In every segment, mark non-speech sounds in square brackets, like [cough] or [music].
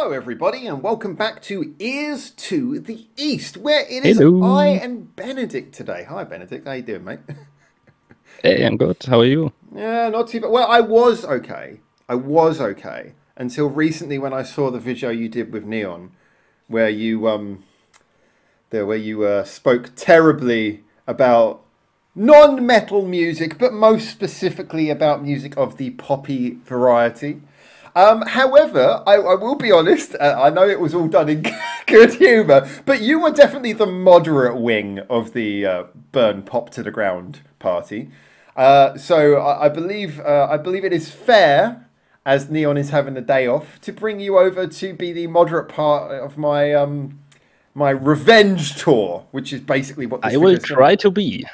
Hello, everybody, and welcome back to Ears to the East, where it is Hello. I and Benedikt today. Hi, Benedikt. How you doing, mate? [laughs] Hey, I'm good. How are you? yeah, not too bad. Well, I was okay. I was okay until recently when I saw the video you did with Neon, where you um, there where you uh, spoke terribly about non-metal music, but most specifically about music of the poppy variety. Um, however, I, I will be honest, uh, I know it was all done in [laughs] good humour, but you were definitely the moderate wing of the uh, burn pop to the ground party. Uh, so I, I believe uh, I believe it is fair, as Neon is having a day off, to bring you over to be the moderate part of my um, my revenge tour, which is basically what this is. I will try to be,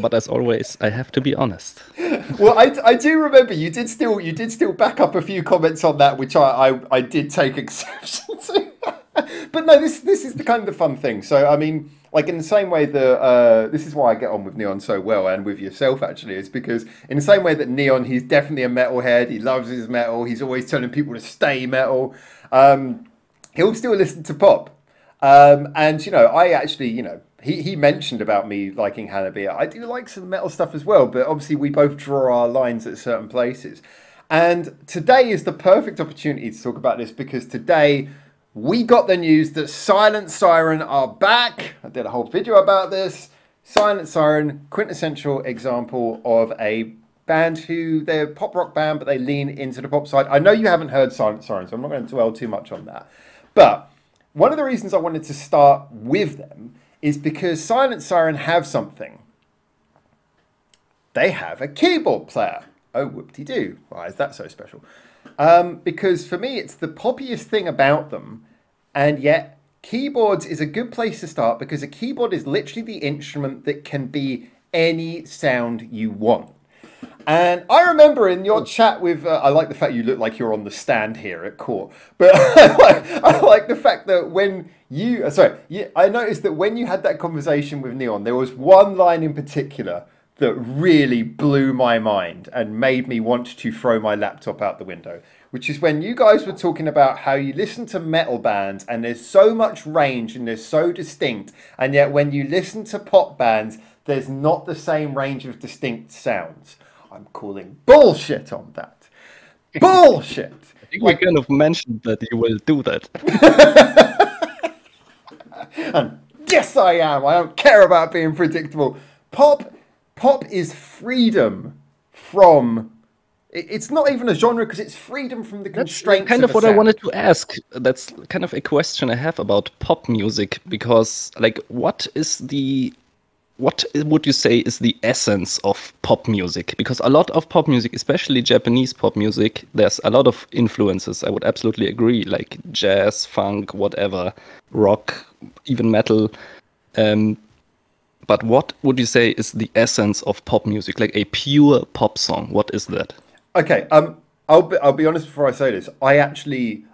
but as always, I have to be honest. [laughs] well, I, I do remember you did still you did still back up a few comments on that, which I, I, I did take exception to. [laughs] but no, this this is the kind of fun thing. So I mean, like in the same way that uh, this is why I get on with Neon so well, and with yourself actually, is because in the same way that Neon, he's definitely a metalhead. He loves his metal. He's always telling people to stay metal. Um, he'll still listen to pop. Um, and you know, I actually, you know, he, he mentioned about me liking Hannah I do like some metal stuff as well, but obviously we both draw our lines at certain places. And today is the perfect opportunity to talk about this because today we got the news that Silent Siren are back. I did a whole video about this. Silent Siren, quintessential example of a band who they're a pop rock band, but they lean into the pop side. I know you haven't heard Silent Siren, so I'm not going to dwell too much on that. But one of the reasons I wanted to start with them is because Silent Siren have something. They have a keyboard player. Oh, whoop-de-doo. Why is that so special? Um, because for me, it's the poppiest thing about them, and yet keyboards is a good place to start because a keyboard is literally the instrument that can be any sound you want. And I remember in your chat with, uh, I like the fact you look like you're on the stand here at court, but [laughs] I like, I like the fact that when you, uh, sorry, you, I noticed that when you had that conversation with Neon, there was one line in particular that really blew my mind and made me want to throw my laptop out the window, which is when you guys were talking about how you listen to metal bands and there's so much range and they're so distinct, and yet when you listen to pop bands, there's not the same range of distinct sounds. I'm calling bullshit on that. Bullshit. I think we kind of mentioned that you will do that. [laughs] And yes, I am. I don't care about being predictable. Pop, pop is freedom from. It's not even a genre because it's freedom from the constraints. That's kind of a what I wanted to ask. That's kind of a question I have about pop music because, like, what is the what would you say is the essence of pop music? Because a lot of pop music, especially Japanese pop music, there's a lot of influences. I would absolutely agree, like jazz, funk, whatever, rock, even metal. Um, but what would you say is the essence of pop music, like a pure pop song? What is that? Okay, um, I'll be, I'll be honest before I say this. I actually,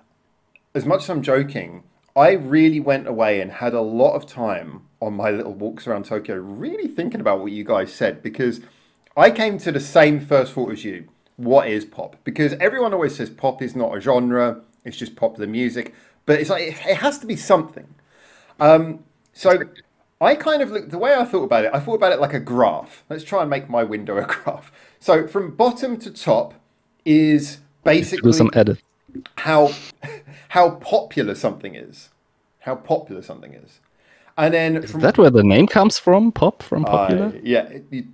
as much as I'm joking, I really went away and had a lot of time on my little walks around Tokyo, really thinking about what you guys said because I came to the same first thought as you. What is pop? Because everyone always says pop is not a genre; it's just popular music. But it's like it has to be something. Um, so I kind of looked the way I thought about it. I thought about it like a graph. Let's try and make my window a [laughs] graph. So from bottom to top is basically some edit. how how popular something is. How popular something is. And then Is from that where the name comes from? Pop from popular? I- yeah. it- you-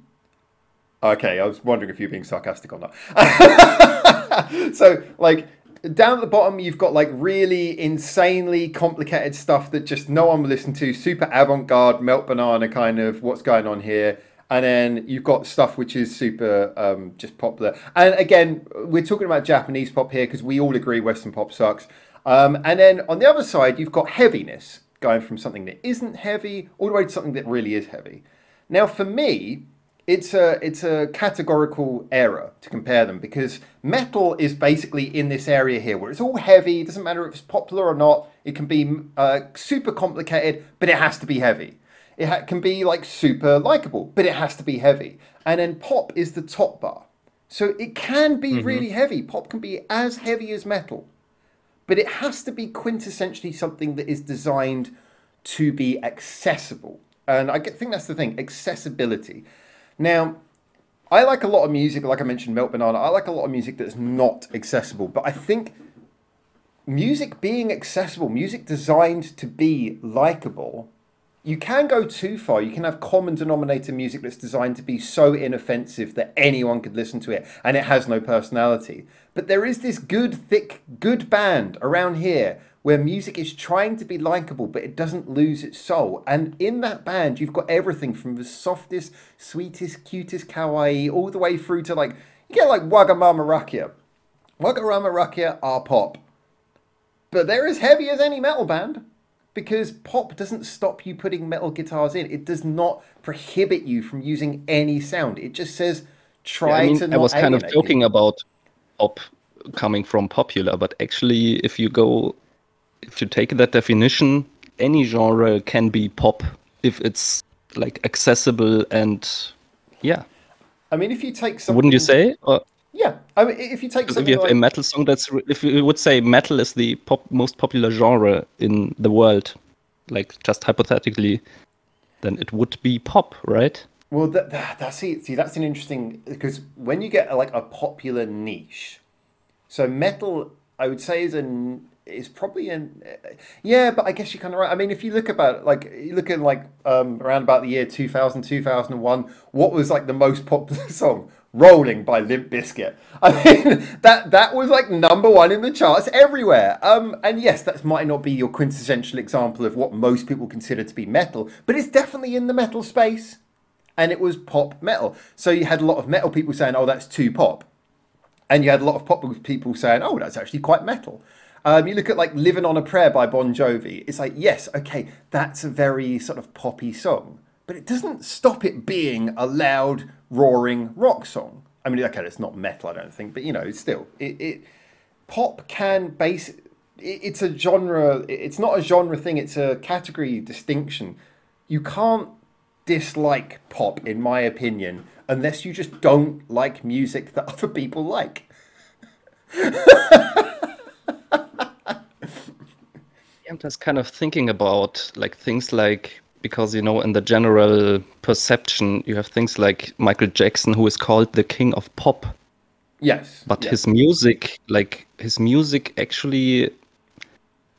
okay, I was wondering if you're being sarcastic or not. [laughs] so, like, down at the bottom, you've got like really insanely complicated stuff that just no one will listen to. Super avant-garde, melt banana kind of what's going on here. And then you've got stuff which is super um, just popular. And again, we're talking about Japanese pop here because we all agree Western pop sucks. Um, and then on the other side, you've got heaviness going from something that isn't heavy all the way to something that really is heavy. Now, for me, it's a it's a categorical error to compare them because metal is basically in this area here where it's all heavy. It doesn't matter if it's popular or not. It can be uh, super complicated, but it has to be heavy. It can be like super likable, but it has to be heavy. And then pop is the top bar, so it can be really heavy. Pop can be as heavy as metal, but it has to be quintessentially something that is designed to be accessible. And I think that's the thing accessibility. Now, I like a lot of music, like I mentioned, Melt Banana. I like a lot of music that's not accessible, but I think music being accessible, music designed to be likable, you can go too far. You can have common denominator music that's designed to be so inoffensive that anyone could listen to it and it has no personality. But there is this good, thick, good band around here where music is trying to be likable, but it doesn't lose its soul. And in that band, you've got everything from the softest, sweetest, cutest kawaii all the way through to like, you get like Wagamama Rakia. Wagamama Rakia are pop. But they're as heavy as any metal band because pop doesn't stop you putting metal guitars in. It does not prohibit you from using any sound. It just says try yeah, I mean, to. I was kind of joking you. about pop coming from popular, but actually, if you go if you take that definition, any genre can be pop if it's like accessible and yeah. I mean, if you take something, wouldn't you say? Or... Yeah, I mean, if you take if you have like... a metal song that's if you would say metal is the pop most popular genre in the world, like just hypothetically, then it would be pop, right? Well, that, that, that's see, see that's an interesting because when you get a, like a popular niche, so metal, I would say is an is probably in yeah but i guess you're kind of right. I mean if you look about like you look at like um around about the year 2000 2001 what was like the most popular [laughs] song rolling by limp bizkit. I [laughs] mean that that was like number one in the charts everywhere. Um and yes that might not be your quintessential example of what most people consider to be metal but it's definitely in the metal space. And it was pop metal. So you had a lot of metal people saying oh that's too pop. And you had a lot of pop people saying oh that's actually quite metal. Um, you look at like Living on a Prayer by Bon Jovi. It's like, yes, okay, that's a very sort of poppy song, but it doesn't stop it being a loud, roaring rock song. I mean, okay, it's not metal, I don't think, but you know, it's still, it, it pop can base. It, it's a genre. It's not a genre thing. It's a category distinction. You can't dislike pop, in my opinion, unless you just don't like music that other people like. [laughs] I'm just kind of thinking about like things like because you know in the general perception you have things like Michael Jackson who is called the king of pop. Yes. But yes. his music like his music actually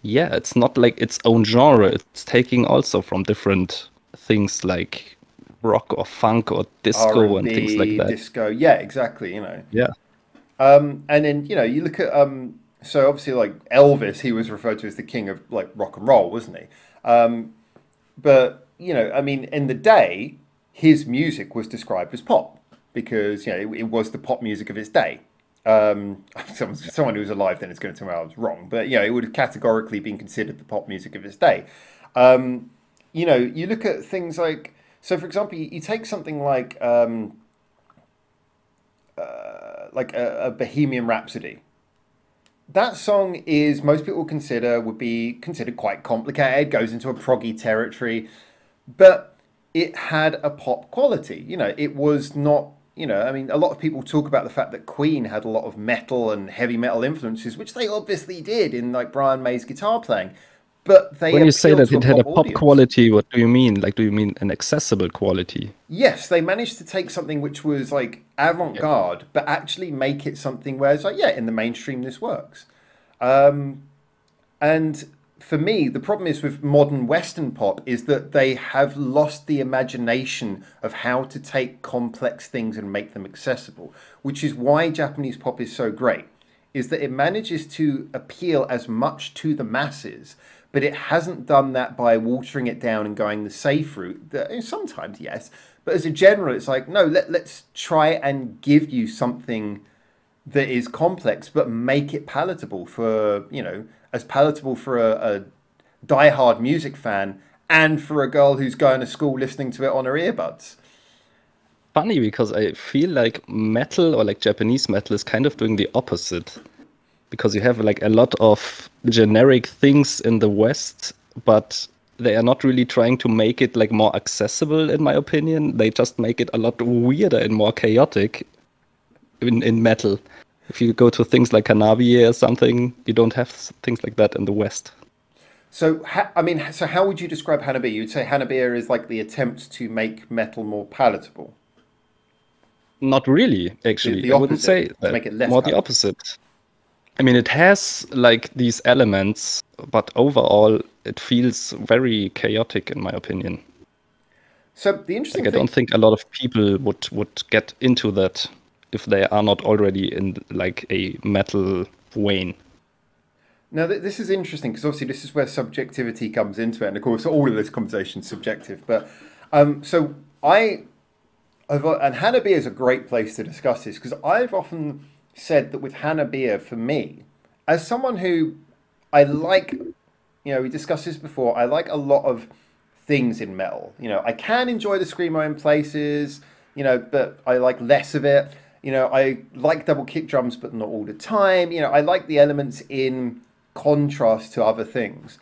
yeah, it's not like its own genre. It's taking also from different things like rock or funk or disco and things like that. Disco, yeah, exactly. You know. Yeah. Um, and then you know you look at um, so obviously like Elvis, he was referred to as the king of like rock and roll, wasn't he? Um, but you know, I mean, in the day, his music was described as pop because you know it, it was the pop music of its day. Um, [laughs] someone, someone who was alive then is going to tell me I was wrong, but you know, it would have categorically been considered the pop music of its day. Um, you know, you look at things like so. For example, you, you take something like um, uh, like a, a Bohemian Rhapsody that song is most people consider would be considered quite complicated. Goes into a proggy territory but it had a pop quality. You know it was not you know i mean a lot of people talk about the fact that queen had a lot of metal and heavy metal influences which they obviously did in like brian may's guitar playing but they when you say that it had a pop audience. quality what do you mean like do you mean an accessible quality yes they managed to take something which was like avant-garde yeah. but actually make it something where it's like yeah in the mainstream this works um, and for me the problem is with modern western pop is that they have lost the imagination of how to take complex things and make them accessible which is why japanese pop is so great is that it manages to appeal as much to the masses but it hasn't done that by watering it down and going the safe route. Eh, sometimes, yes, but as a general, it's like no. Let let's try and give you something that is complex, but make it palatable for you know as palatable for a, a diehard music fan and for a girl who's going to school listening to it on her earbuds funny because I feel like metal or like Japanese metal is kind of doing the opposite because you have like a lot of generic things in the West, but they are not really trying to make it like more accessible in my opinion. They just make it a lot weirder and more chaotic in, in metal. If you go to things like Hanabie or something, you don't have things like that in the West. So, I mean, so how would you describe Hanabie? You'd say Hanabie is like the attempt to make metal more palatable. Not really, actually. The, the I wouldn't say that. make it less more palatable. the opposite. I mean, it has like these elements, but overall, it feels very chaotic, in my opinion. So the interesting, like, thing... I don't think a lot of people would would get into that if they are not already in like a metal vein. Now, this is interesting because obviously this is where subjectivity comes into it, and of course, all of this conversation is subjective. But um, so I, I've, and Hanabie is a great place to discuss this because I've often said that with Hanabie, for me, as someone who I like, you know, we discussed this before, I like a lot of things in metal. You know, I can enjoy the screamo in places, you know, but I like less of it. You know, I like double kick drums, but not all the time. You know, I like the elements in contrast to other things.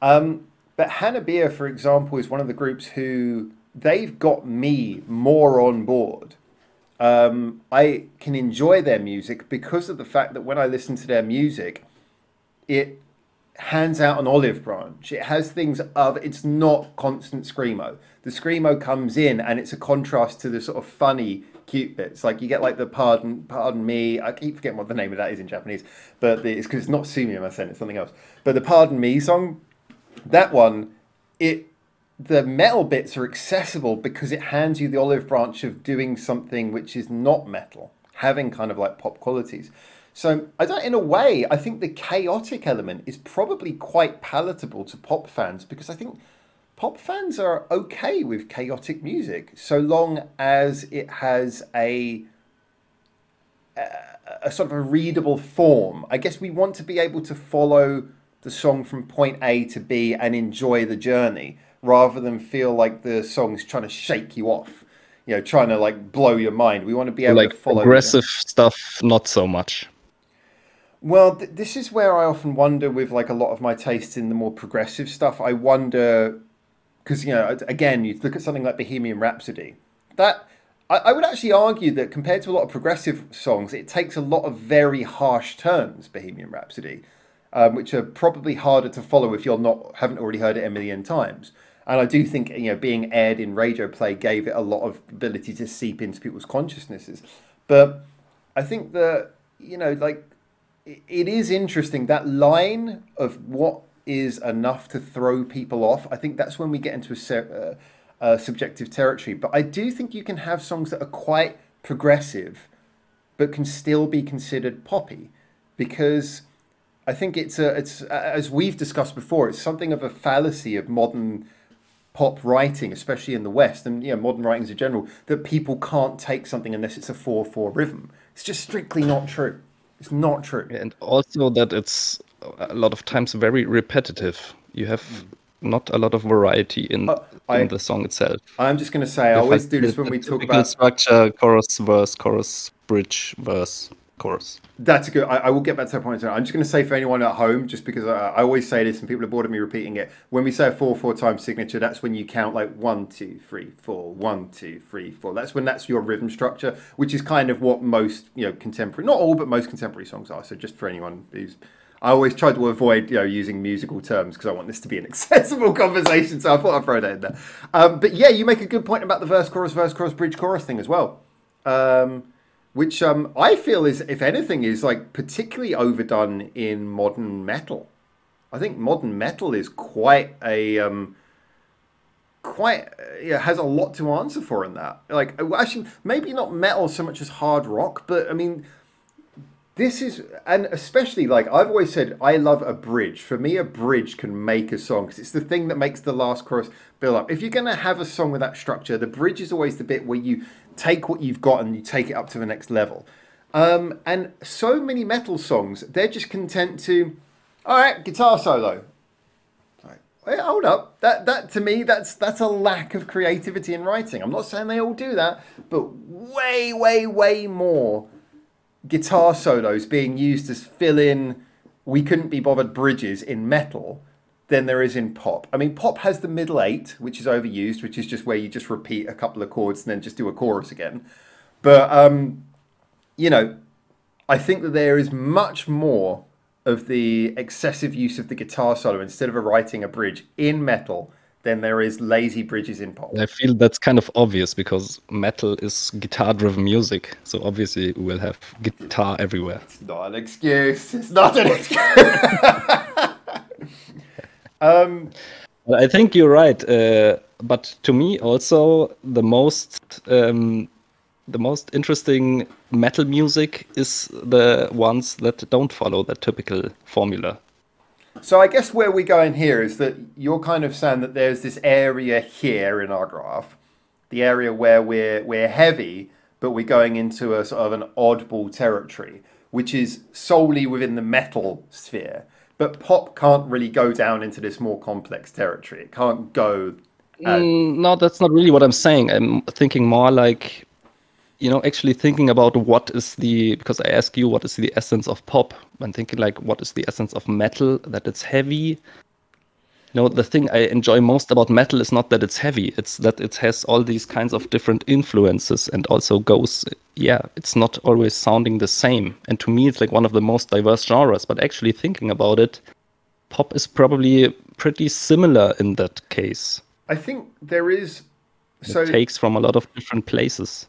Um, but Hanabie, for example, is one of the groups who they've got me more on board. Um, I can enjoy their music because of the fact that when I listen to their music, it hands out an olive branch. It has things of it's not constant screamo. The screamo comes in and it's a contrast to the sort of funny cute bits. Like you get like the pardon, pardon me. I keep forgetting what the name of that is in Japanese, but the, it's because it's not Sumi saying it's something else. But the pardon me song, that one, it the metal bits are accessible because it hands you the olive branch of doing something which is not metal, having kind of like pop qualities. So I don't, in a way, I think the chaotic element is probably quite palatable to pop fans because I think pop fans are okay with chaotic music so long as it has a, a, sort of a readable form. I guess we want to be able to follow the song from point A to B and enjoy the journey rather than feel like the song's trying to shake you off. You know, trying to like blow your mind. We want to be able like to follow aggressive stuff, not so much. Well, th- this is where I often wonder with like a lot of my taste in the more progressive stuff. I wonder because you know again you look at something like Bohemian Rhapsody that I, I, would actually argue that compared to a lot of progressive songs it takes a lot of very harsh turns Bohemian Rhapsody um, which are probably harder to follow if you're not haven't already heard it a million times and I do think you know being aired in radio play gave it a lot of ability to seep into people's consciousnesses but I think that you know like it is interesting that line of what is enough to throw people off. I think that's when we get into a, uh, subjective territory. But I do think you can have songs that are quite progressive, but can still be considered poppy, because I think it's a it's as we've discussed before. It's something of a fallacy of modern pop writing, especially in the West, and you know, modern writings in general, that people can't take something unless it's a four four rhythm. It's just strictly not true. It's not true. And also that it's a lot of times very repetitive. You have not a lot of variety in, uh, I, in the song itself. I'm just going to say, I always do this when we talk about structure, chorus, verse, chorus, bridge, verse, chorus. That's a good. I, I will get back to that point. I'm just going to say for anyone at home, just because I, I, always say this and people are bored of me repeating it. When we say a four four time signature, that's when you count like one two three four, one two three four. That's when that's your rhythm structure, which is kind of what most you know contemporary, not all, but most contemporary songs are. So just for anyone who's I always try to avoid you know using musical terms because I want this to be an [laughs] accessible conversation. So I thought I'd throw that in there. Um, but yeah, you make a good point about the verse, chorus, verse, chorus, bridge, chorus thing as well, um, which um, I feel is, if anything, is like particularly overdone in modern metal. I think modern metal is quite a um, quite yeah has a lot to answer for in that. Like actually, maybe not metal so much as hard rock, but I mean this is and especially like i've always said i love a bridge for me a bridge can make a song because it's the thing that makes the last chorus build up if you're going to have a song with that structure the bridge is always the bit where you take what you've got and you take it up to the next level um, and so many metal songs they're just content to all right guitar solo Wait, hold up. That that to me, that's that's a lack of creativity in writing. I'm not saying they all do that, but way, way, way more guitar solos being used as fill in we couldn't be bothered bridges in metal than there is in pop. I mean, pop has the middle eight, which is overused, which is just where you just repeat a couple of chords and then just do a chorus again. But, um, you know, I think that there is much more of the excessive use of the guitar solo instead of a writing a bridge in metal than there is lazy bridges in pop. I feel that's kind of obvious because metal is guitar driven music. So obviously we will have guitar everywhere. It's not an excuse. It's not an excuse. [laughs] um, I think you're right. Uh, but to me, also the most um, the most interesting metal music is the ones that don't follow that typical formula. So I guess where we're going here is that you're kind of saying that there's this area here in our graph, the area where we're we're heavy, but we're going into a sort of an oddball territory, which is solely within the metal sphere. But pop can't really go down into this more complex territory. It can't go. Mm, no, that's not really what I'm saying. I'm thinking more like you know, actually thinking about what is the because I ask you what is the essence of pop. I'm thinking like what is the essence of metal? That it's heavy. You know, the thing I enjoy most about metal is not that it's heavy; it's that it has all these kinds of different influences and also goes. Yeah, it's not always sounding the same. And to me, it's like one of the most diverse genres. But actually thinking about it, pop is probably pretty similar in that case. I think there is. So it takes from a lot of different places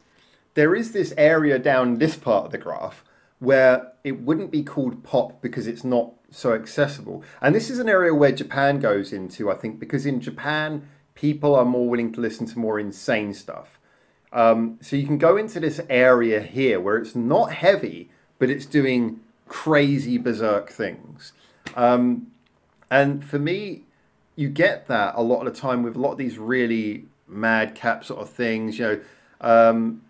there is this area down this part of the graph where it wouldn't be called pop because it's not so accessible. And this is an area where Japan goes into, I think, because in Japan, people are more willing to listen to more insane stuff. Um, so you can go into this area here where it's not heavy, but it's doing crazy berserk things. Um, and for me, you get that a lot of the time with a lot of these really madcap sort of things. You know, um,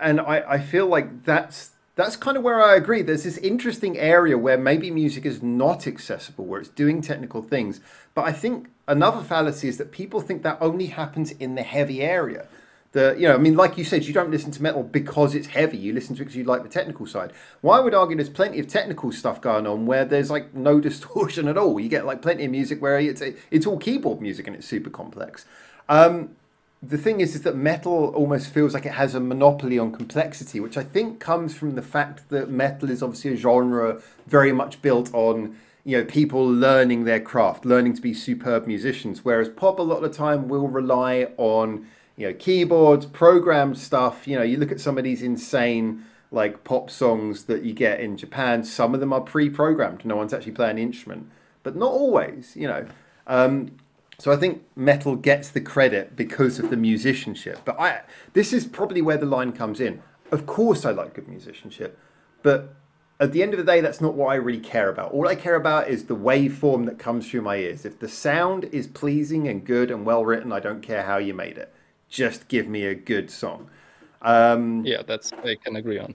and I, I feel like that's that's kind of where I agree. There's this interesting area where maybe music is not accessible, where it's doing technical things. But I think another fallacy is that people think that only happens in the heavy area. The you know, I mean, like you said, you don't listen to metal because it's heavy. You listen to it because you like the technical side. Well, I would argue there's plenty of technical stuff going on where there's like no [laughs] distortion at all. You get like plenty of music where it's it's all keyboard music and it's super complex. Um, the thing is, is that metal almost feels like it has a monopoly on complexity, which I think comes from the fact that metal is obviously a genre very much built on you know people learning their craft, learning to be superb musicians. Whereas pop, a lot of the time, will rely on you know keyboards, programmed stuff. You know, you look at some of these insane like pop songs that you get in Japan. Some of them are pre-programmed. No one's actually playing the instrument, but not always. You know. Um, so I think metal gets the credit because of the musicianship. But I this is probably where the line comes in. Of course I like good musicianship, but at the end of the day that's not what I really care about. All I care about is the waveform that comes through my ears. If the sound is pleasing and good and well written, I don't care how you made it. Just give me a good song. Um, yeah, that's I can agree on.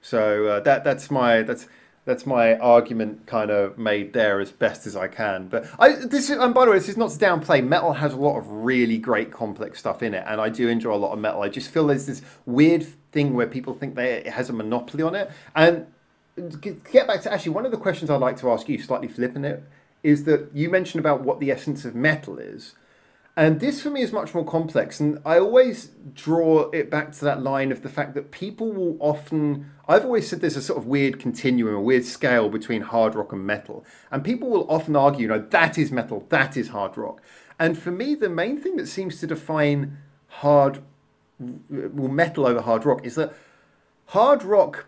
So uh, that that's my that's that's my argument kind of made there as best as I can. But I this is, and by the way, this is not to downplay. Metal has a lot of really great complex stuff in it, and I do enjoy a lot of metal. I just feel there's this weird thing where people think that it has a monopoly on it. And get back to actually one of the questions I'd like to ask you, slightly flipping it, is that you mentioned about what the essence of metal is. And this for me is much more complex. And I always draw it back to that line of the fact that people will often, I've always said there's a sort of weird continuum, a weird scale between hard rock and metal. And people will often argue, you know, that is metal, that is hard rock. And for me, the main thing that seems to define hard, well, metal over hard rock is that hard rock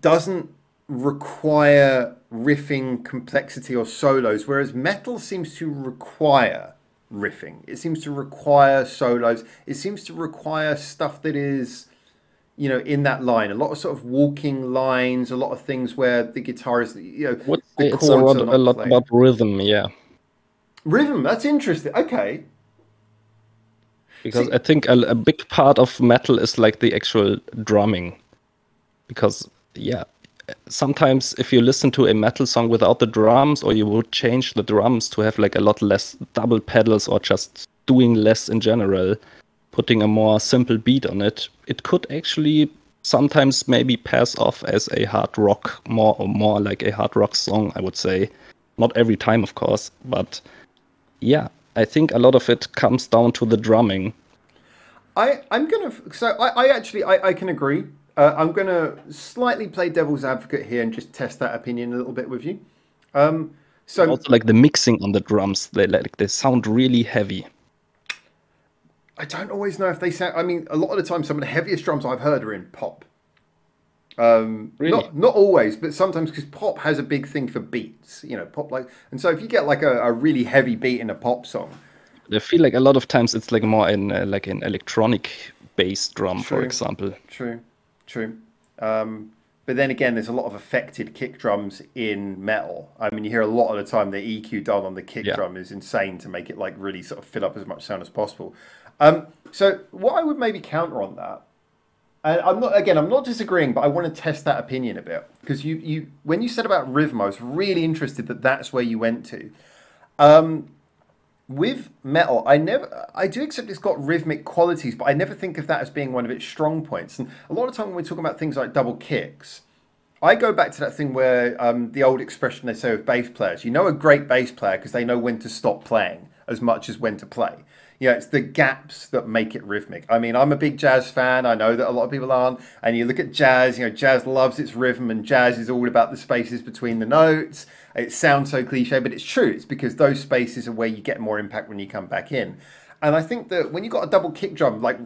doesn't require riffing complexity or solos, whereas metal seems to require riffing. It seems to require solos. It seems to require stuff that is, you know, in that line. A lot of sort of walking lines. A lot of things where the guitar is, you know, what, the it's a lot, a lot about rhythm. Yeah. Rhythm. That's interesting. Okay. Because See, I think a, a big part of metal is like the actual drumming. Because yeah, sometimes if you listen to a metal song without the drums or you would change the drums to have like a lot less double pedals or just doing less in general putting a more simple beat on it it could actually sometimes maybe pass off as a hard rock more or more like a hard rock song i would say. Not every time of course but yeah i think a lot of it comes down to the drumming. I i'm gonna so i, I actually I, I can agree uh, I'm going to slightly play devil's advocate here and just test that opinion a little bit with you. Um, so also like the mixing on the drums, they like they sound really heavy. I don't always know if they sound. I mean, a lot of the time, some of the heaviest drums I've heard are in pop. Um, Really? Not not always, but sometimes because pop has a big thing for beats. You know, pop like, and so if you get like a, a really heavy beat in a pop song, I feel like a lot of times it's like more in uh, like an electronic bass drum, for True. example. True, true. Um, but then again, there's a lot of affected kick drums in metal. I mean, you hear a lot of the time the EQ done on the kick Yeah. drum is insane to make it like really sort of fill up as much sound as possible. Um, so what I would maybe counter on that, and I'm not again, I'm not disagreeing, but I want to test that opinion a bit because you you when you said about rhythm, I was really interested that that's where you went to. Um, with metal, I never, I do accept it's got rhythmic qualities, but I never think of that as being one of its strong points. And a lot of time when we're talking about things like double kicks, I go back to that thing where um, the old expression they say of bass players, you know a great bass player because they know when to stop playing as much as when to play. You know, it's the gaps that make it rhythmic. I mean, I'm a big jazz fan. I know that a lot of people aren't. And you look at jazz, you know, jazz loves its rhythm and jazz is all about the spaces between the notes. It sounds so cliche, but it's true. It's because those spaces are where you get more impact when you come back in. And I think that when you've got a double kick drum, like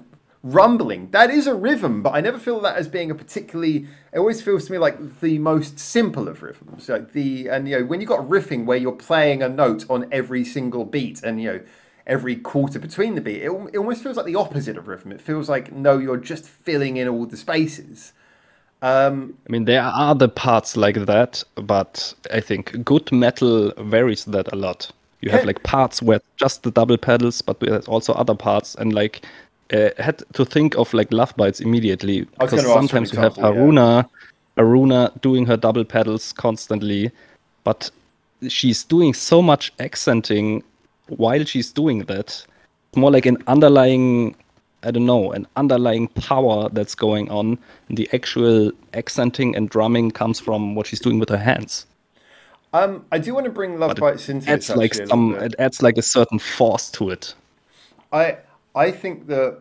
rumbling, that is a rhythm, but I never feel that as being a particularly. It always feels to me like the most simple of rhythms. Like the and you know when you've got riffing where you're playing a note on every single beat and you know every quarter between the beat, it, it almost feels like the opposite of rhythm. It feels like no, you're just filling in all the spaces. Um, I mean, there are the parts like that, but I think good metal varies that a lot. You have like parts where just the double pedals, but there's also other parts, and like uh, had to think of like Lovebites immediately because gonna ask for an sometimes you have yeah. Haruna, Haruna doing her double pedals constantly, but she's doing so much accenting while she's doing that. More like an underlying I don't know, an underlying power that's going on. And The actual accenting and drumming comes from what she's doing with her hands. um, I do want to bring Love But it Bites into adds this. like some, it adds like a certain force to it. I I think that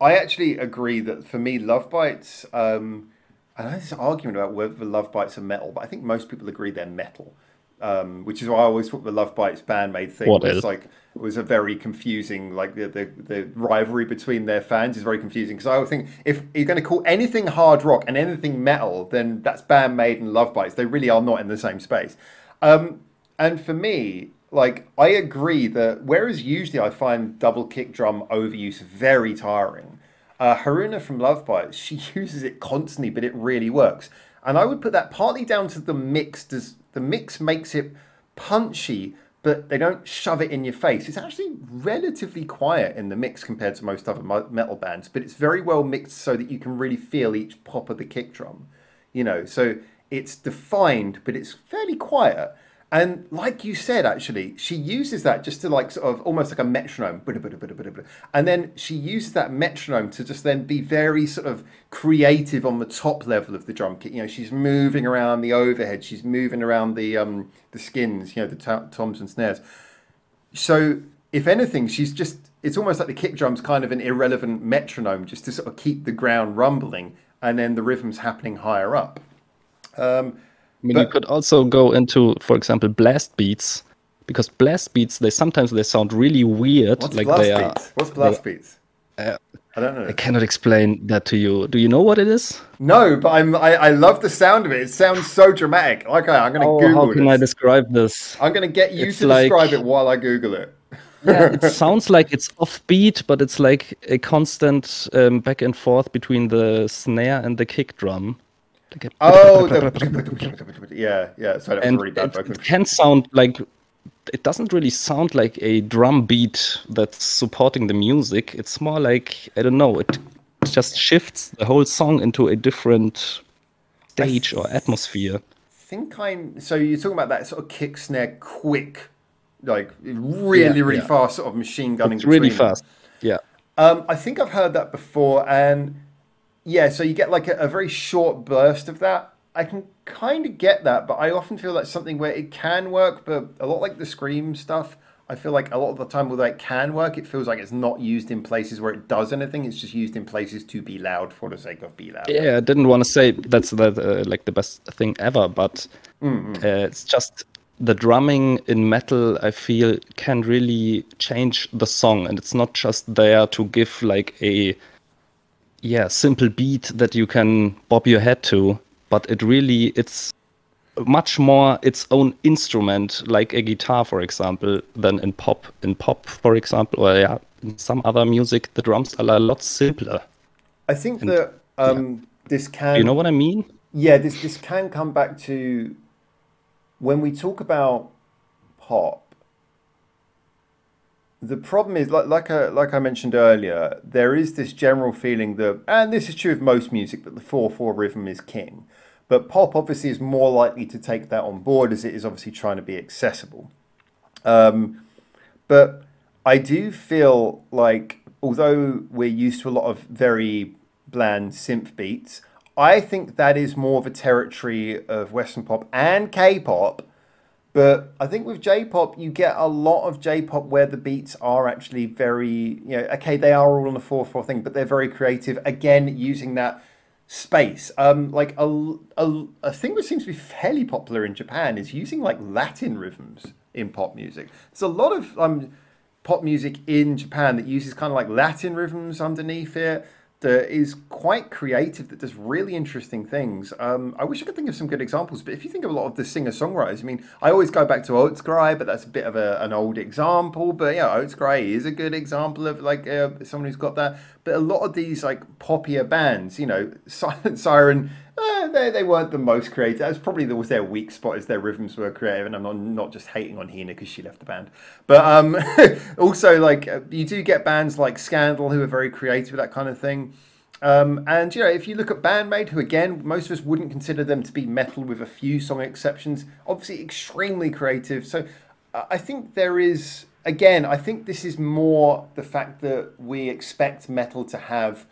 I actually agree that for me, Lovebites. Um, I know there's an argument about whether Lovebites are metal, but I think most people agree they're metal. Um, which is why I always thought the Love Bites Band-Maid thing What was is? like was a very confusing like the, the the rivalry between their fans is very confusing because I would think if you're going to call anything hard rock and anything metal then that's Band-Maid and Lovebites they really are not in the same space. Um, and for me, like I agree that whereas usually I find double kick drum overuse very tiring, uh, Haruna from Lovebites she [laughs] uses it constantly, but it really works. And I would put that partly down to the mix. Does the mix makes it punchy, but they don't shove it in your face. It's actually relatively quiet in the mix compared to most other metal bands, but it's very well mixed so that you can really feel each pop of the kick drum. You know, so it's defined, but it's fairly quiet. And like you said, actually, she uses that just to like sort of almost like a metronome. And then she uses that metronome to just then be very sort of creative on the top level of the drum kit. You know, she's moving around the overhead, she's moving around the um, the skins, you know, the to- toms and snares. So, if anything, she's just, it's almost like the kick drum's kind of an irrelevant metronome just to sort of keep the ground rumbling and then the rhythm's happening higher up. Um, I mean, But- you could also go into, for example, blast beats, because blast beats they sometimes they sound really weird, what's like blast they are. What's blast beats? Uh, I don't know. I cannot explain that to you. Do you know what it is? No, but I'm, I, I love the sound of it. It sounds so dramatic. Okay, I'm going to Oh, Google how can I describe this? I'm going to get you It's to like- describe it while I Google it. [laughs] Yeah, it sounds like it's offbeat, but it's like a constant um, back and forth between the snare and the kick drum. Like Oh, the, [laughs] yeah, yeah. Sorry, that was and really bad it, it can sound like it doesn't really sound like a drum beat that's supporting the music. It's more like I don't know. It just shifts the whole song into a different stage or atmosphere. think I'm. So you're talking about that sort of kick snare, quick, like really, Yeah, really yeah. fast, sort of machine gunning. It's really fast. Yeah. Um, I think I've heard that before, and yeah, so you get like a, a very short burst of that. I can kind of get that, but I often feel like something where it can work, but a lot like the scream stuff, I feel like a lot of the time, although it can work, it feels like it's not used in places where it does anything. It's just used in places to be loud for the sake of be loud. Yeah, I didn't want to say that's the, uh, like the best thing ever, but mm-hmm. uh, it's just the drumming in metal. I feel can really change the song, and it's not just there to give like a yeah simple beat that you can bob your head to, but it really it's much more its own instrument, like a guitar, for example, than in pop. In pop, for example, or yeah, in some other music, the drums are a lot simpler. I think and, that um, yeah. this can. Do you know what I mean? Yeah, this this can come back to when we talk about pop. The problem is, like like I, like I mentioned earlier, there is this general feeling that, and this is true of most music, that the four four rhythm is king but pop obviously is more likely to take that on board as it is obviously trying to be accessible. Um, but I do feel like, although we're used to a lot of very bland synth beats, I think that is more of a territory of Western pop and K pop. But I think with J pop, you get a lot of J pop where the beats are actually very, you know, okay, they are all on the 4 4 thing, but they're very creative. Again, using that space. Um, like a, a, a thing which seems to be fairly popular in Japan is using like Latin rhythms in pop music. There's a lot of um, pop music in Japan that uses kind of like Latin rhythms underneath it that is quite creative, that does really interesting things. Um, I wish I could think of some good examples, but if you think of a lot of the singer songwriters, I mean, I always go back to Oatscry, but that's a bit of a, an old example. But yeah, Oatscry is a good example of like uh, someone who's got that. But a lot of these like poppier bands, you know, [laughs] Silent Siren, uh, they, they weren't the most creative. That was probably that was their weak spot as their rhythms were creative, and I'm not, not just hating on Hina because she left the band, but um, [laughs] also like uh, you do get bands like Scandal who are very creative with that kind of thing. Um, and you know, if you look at Band-Maid, who again most of us wouldn't consider them to be metal, with a few song exceptions, obviously extremely creative. So I think there is again, I think this is more the fact that we expect metal to have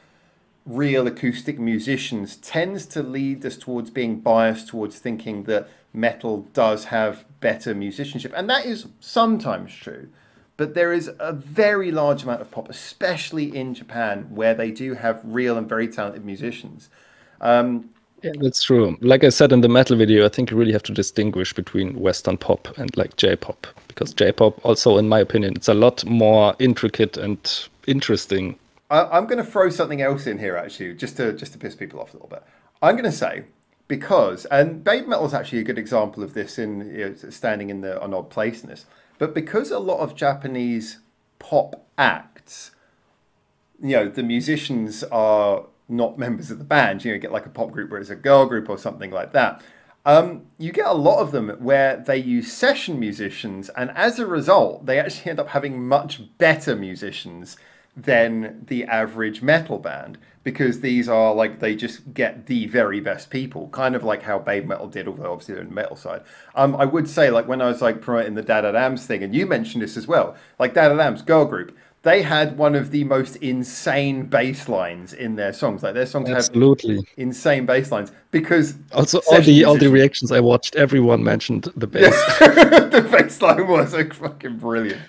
real acoustic musicians tends to lead us towards being biased towards thinking that metal does have better musicianship. And that is sometimes true. But there is a very large amount of pop, especially in Japan, where they do have real and very talented musicians. Um, yeah, that's true. Like I said in the metal video, I think you really have to distinguish between Western pop and like J-pop, because J-pop also, in my opinion, it's a lot more intricate and interesting I, am going to throw something else in here actually, just to just to piss people off a little bit. I'm going to say because, and Babymetal is actually a good example of this in you know, standing in the an odd place in this. But because a lot of Japanese pop acts, you know, the musicians are not members of the band. You know, you get like a pop group where it's a girl group or something like that. Um, you get a lot of them where they use session musicians, and as a result, they actually end up having much better musicians than the average metal band because these are like they just get the very best people, kind of like how Babymetal did, although obviously they're in the metal side. Um, I would say like when I was like promoting the DadAdams thing, and you mentioned this as well, like DadAdams girl group, they had one of the most insane bass lines in their songs. Like their songs Absolutely. have insane bass lines because also all the all the reactions I watched, everyone mentioned the [laughs] bass. the bass line was like fucking brilliant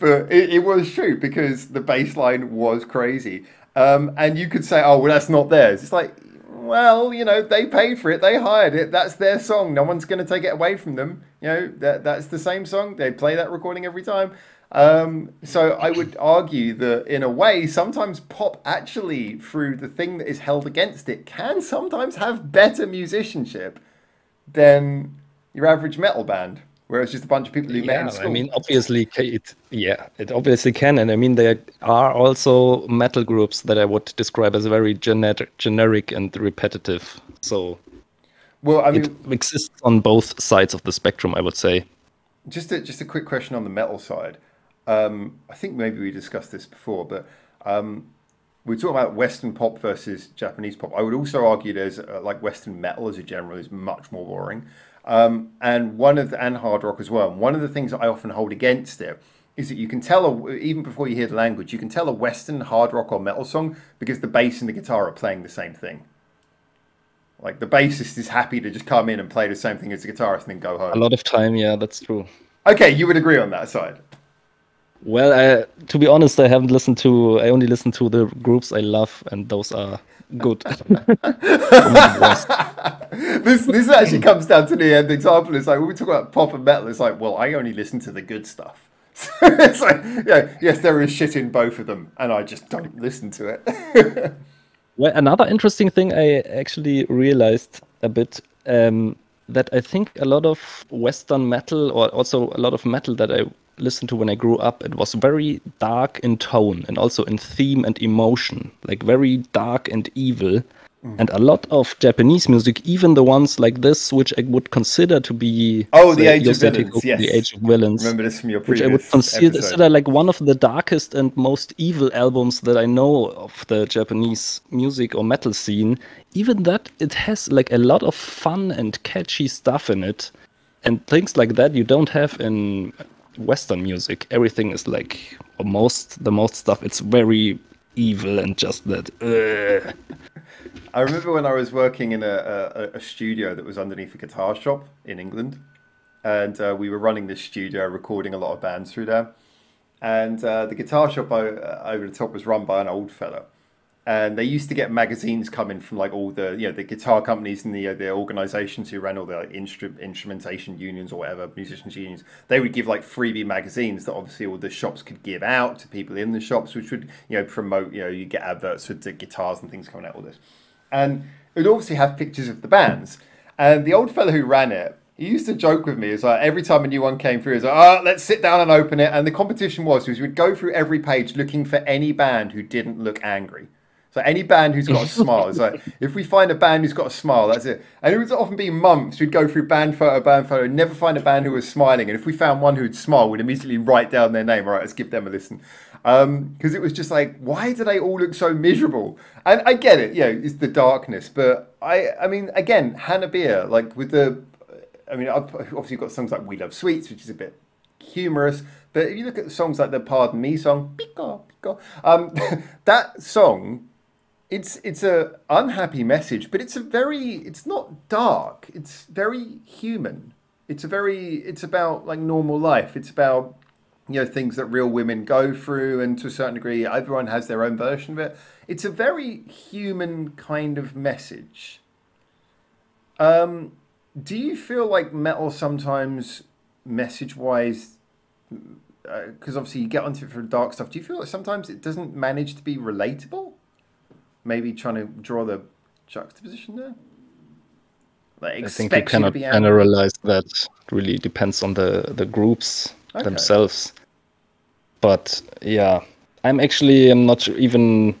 but it, it, was true because the bass line was crazy. Um, and you could say, oh, well, that's not theirs. It's like, well, you know, they paid for it, they hired it, that's their song. No one's going to take it away from them. You know, that that's the same song. They play that recording every time. Um, so I would argue that in a way, sometimes pop actually, through the thing that is held against it, can sometimes have better musicianship than your average metal band whereas just a bunch of people who yeah, met in school. I mean, obviously, it yeah, it obviously can, and I mean there are also metal groups that I would describe as very generic, generic and repetitive. So, well, I mean, it exists on both sides of the spectrum. I would say. Just a, just a quick question on the metal side. Um, I think maybe we discussed this before, but um, we talk about Western pop versus Japanese pop. I would also argue there's uh, like Western metal as a general is much more boring. Um, and one of the, and hard rock as well. One of the things that I often hold against it is that you can tell, a, even before you hear the language, you can tell a Western hard rock or metal song because the bass and the guitar are playing the same thing. Like the bassist is happy to just come in and play the same thing as the guitarist and then go home. A lot of time, yeah, that's true. Okay, you would agree on that side. Well, I, to be honest, I haven't listened to. I only listen to the groups I love, and those are good. [laughs] this this actually comes down to the end example. It's like when we talk about pop and metal, it's like, well, I only listen to the good stuff. [laughs] it's like, yeah, yes, there is shit in both of them, and I just don't listen to it. [laughs] well, another interesting thing I actually realized a bit um, that I think a lot of Western metal, or also a lot of metal that I listened to when I grew up, it was very dark in tone and also in theme and emotion, like very dark and evil. Mm. And a lot of Japanese music, even the ones like this, which I would consider to be oh the Age of Villains, yes. the Age of Villains. Remember this from your previous which I would consider, consider like one of the darkest and most evil albums that I know of the Japanese music or metal scene. Even that, it has like a lot of fun and catchy stuff in it, and things like that you don't have in Western music. Everything is like most the most stuff. It's very evil and just that. Uh. I remember when I was working in a, a, a, studio that was underneath a guitar shop in England, and uh, we were running this studio, recording a lot of bands through there. And uh, the guitar shop over the top was run by an old fella, and they used to get magazines coming from like all the you know the guitar companies and the uh, the organizations who ran all the like, instru- instrumentation unions or whatever musicians unions they would give like freebie magazines that obviously all the shops could give out to people in the shops which would you know promote you know you get adverts for the guitars and things coming out all this and it would obviously have pictures of the bands and the old fellow who ran it he used to joke with me. It's like every time a new one came through, he's like, "Oh, let's sit down and open it." And the competition was, was we'd go through every page looking for any band who didn't look angry. So any band who's got a [laughs] smile, it's like if we find a band who's got a smile, that's it. And it would often be months. We'd go through band photo, band photo, and never find a band who was smiling. And if we found one who'd smile, we'd immediately write down their name. All right, let's give them a listen. Because um, it was just like, why do they all look so miserable? And I get it, yeah, it's the darkness. But I, I mean, again, Hanabie, like with the, I mean, obviously you've got songs like We Love Sweets, which is a bit humorous. But if you look at the songs like the Pardon Me song, Pico, Pico, um, [laughs] that song it's it's a unhappy message, but it's a very it's not dark. It's very human. It's a very it's about like normal life. It's about you know things that real women go through, and to a certain degree, everyone has their own version of it. It's a very human kind of message. Um, do you feel like metal sometimes, message wise, because uh, obviously you get onto it for dark stuff. Do you feel like sometimes it doesn't manage to be relatable? Maybe trying to draw the juxtaposition there. Like I think you cannot you generalize that. It really depends on the the groups okay. themselves. But yeah, I'm actually I'm not even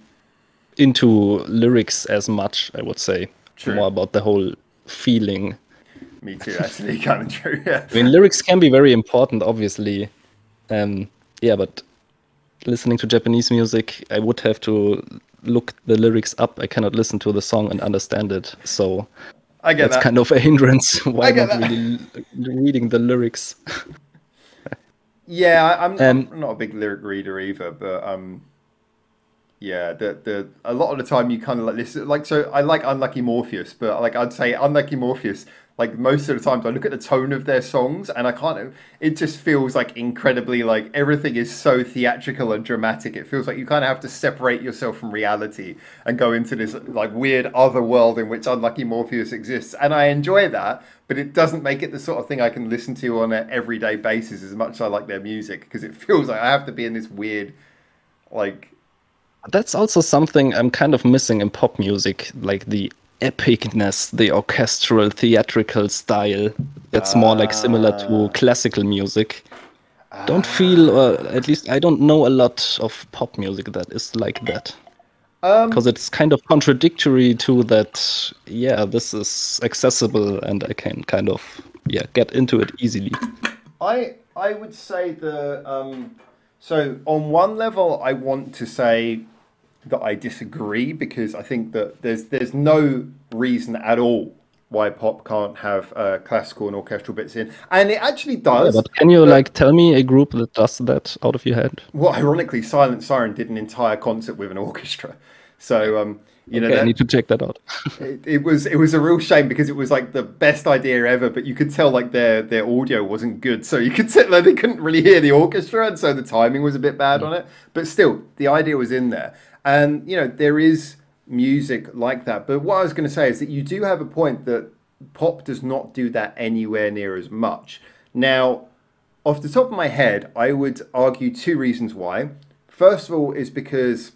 into lyrics as much. I would say True. more about the whole feeling. Me too. Actually, [laughs] kind of true. Yeah. I mean, lyrics can be very important, obviously. Um, yeah, but listening to Japanese music, I would have to look the lyrics up. I cannot listen to the song and understand it. So I get that's that. kind of a hindrance. [laughs] Why not that. really reading the lyrics? [laughs] yeah, I'm, um, I'm, not a big lyric reader either, but um, yeah, the the a lot of the time you kind of like this. Like so, I like Unlucky Morpheus, but like I'd say Unlucky Morpheus like most of the times I look at the tone of their songs and I can't it just feels like incredibly like everything is so theatrical and dramatic. It feels like you kind of have to separate yourself from reality and go into this like weird other world in which unlucky Morpheus exists. And I enjoy that but it doesn't make it the sort of thing I can listen to on an everyday basis as much as I like their music because it feels like I have to be in this weird like that's also something I'm kind of missing in pop music, like the epicness, the orchestral theatrical style that's more like similar to ah. classical music. Don't feel, or at least I don't know a lot of pop music that is like that. Because um, it's kind of contradictory to that, yeah, this is accessible and I can kind of, yeah, get into it easily. I I would say the um, so on one level I want to say that I disagree because I think that there's there's no reason at all why pop can't have uh, classical and orchestral bits in, and it actually does. Yeah, but can you but, like tell me a group that does that out of your head? Well, ironically, Silent Siren did an entire concert with an orchestra, so um, You know, okay, that, I need to check that out. [laughs] it, it, was it was a real shame because it was like the best idea ever, but you could tell like their their audio wasn't good, so you could tell like, they couldn't really hear the orchestra, and so the timing was a bit bad mm. on it. But still, the idea was in there, and you know there is music like that. But what I was going to say is that you do have a point that pop does not do that anywhere near as much. Now, off the top of my head, I would argue two reasons why. First of all, is because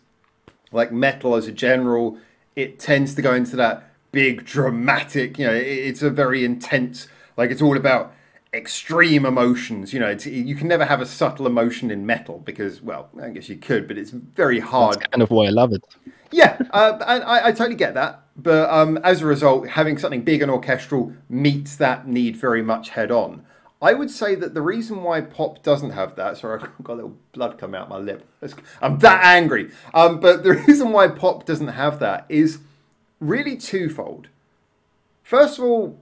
like metal as a general, it tends to go into that big dramatic, you know, it's a very intense, like it's all about extreme emotions. You know, you can never have a subtle emotion in metal because, well, I guess you could, but it's very hard. That's kind of why I love it. Yeah, uh, and I, I, totally get that. But um, as a result, having something big and orchestral meets that need very much head on. I would say that the reason why pop doesn't have that, sorry, [laughs] I've got a little blood coming out my lip. I'm that angry. Um, but the [laughs] reason why pop doesn't have that is really twofold. First of all,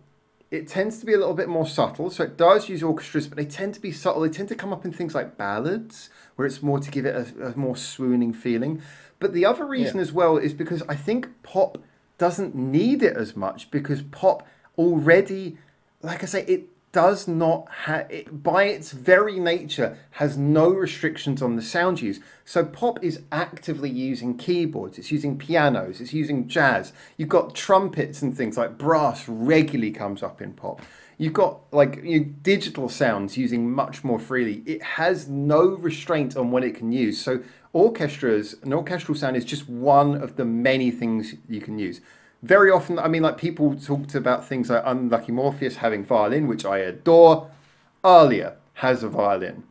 it tends to be a little bit more subtle. So it does use orchestras, but they tend to be subtle. They tend to come up in things like ballads, where it's more to give it a, a more swooning feeling. But the other reason yeah. as well is because I think pop doesn't need it as much because pop already, like I say, it does not have, it, by its very nature, has no restrictions on the sound use. So pop is actively using keyboards, it's using pianos, it's using jazz. You've got trumpets and things like brass regularly comes up in pop. You've got like you digital sounds using much more freely. It has no restraint on what it can use. So orchestras, an orchestral sound is just one of the many things you can use very often, I mean, like people talked about things like Unlucky Morpheus having violin, which I adore. Alia has a violin.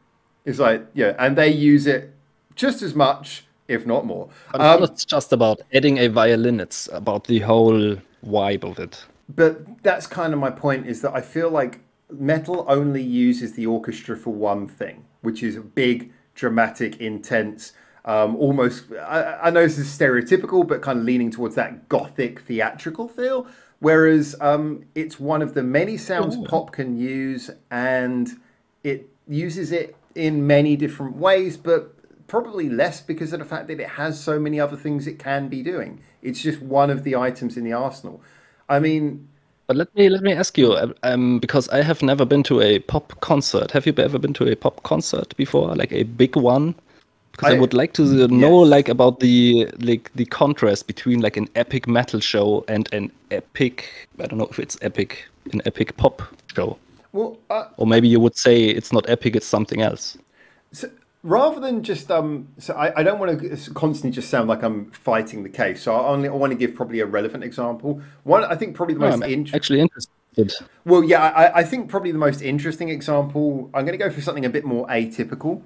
It's like, yeah, and they use it just as much, if not more. Um, it's just about adding a violin, it's about the whole vibe of it. But that's kind of my point is that I feel like metal only uses the orchestra for one thing, which is a big, dramatic, intense um, almost, I, I, know this is stereotypical, but kind of leaning towards that gothic theatrical feel. Whereas um, it's one of the many sounds Ooh. pop can use, and it uses it in many different ways, but probably less because of the fact that it has so many other things it can be doing. It's just one of the items in the arsenal. I mean, but let me let me ask you, um, because I have never been to a pop concert. Have you ever been to a pop concert before, like a big one? Because I, I, would like to know yes. like about the like the contrast between like an epic metal show and an epic I don't know if it's epic an epic pop show. Well, uh, or maybe you would say it's not epic; it's something else. So rather than just um, so I, I don't want to constantly just sound like I'm fighting the case. So I only I want to give probably a relevant example. One, I think probably the most I'm actually interested. Well, yeah, I, I think probably the most interesting example. I'm going to go for something a bit more atypical.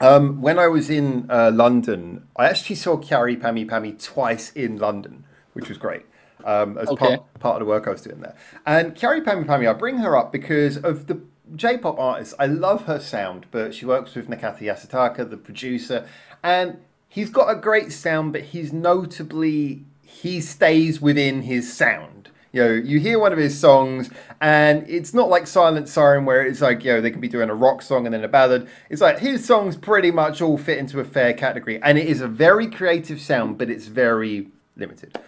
Um, when I was in uh, London, I actually saw Kyary Pamyu Pamyu twice in London, which was great. Um, as okay. part, part of the work I was doing there. And Kyary Pamyu Pamyu, I bring her up because of the J-pop artist. I love her sound, but she works with Nakata Yasutaka, the producer, and he's got a great sound, but he's notably he stays within his sound. You know, you hear one of his songs, and it's not like Silent Siren where it's like, you know, they can be doing a rock song and then a ballad. It's like his songs pretty much all fit into a fair category, and it is a very creative sound, but it's very limited.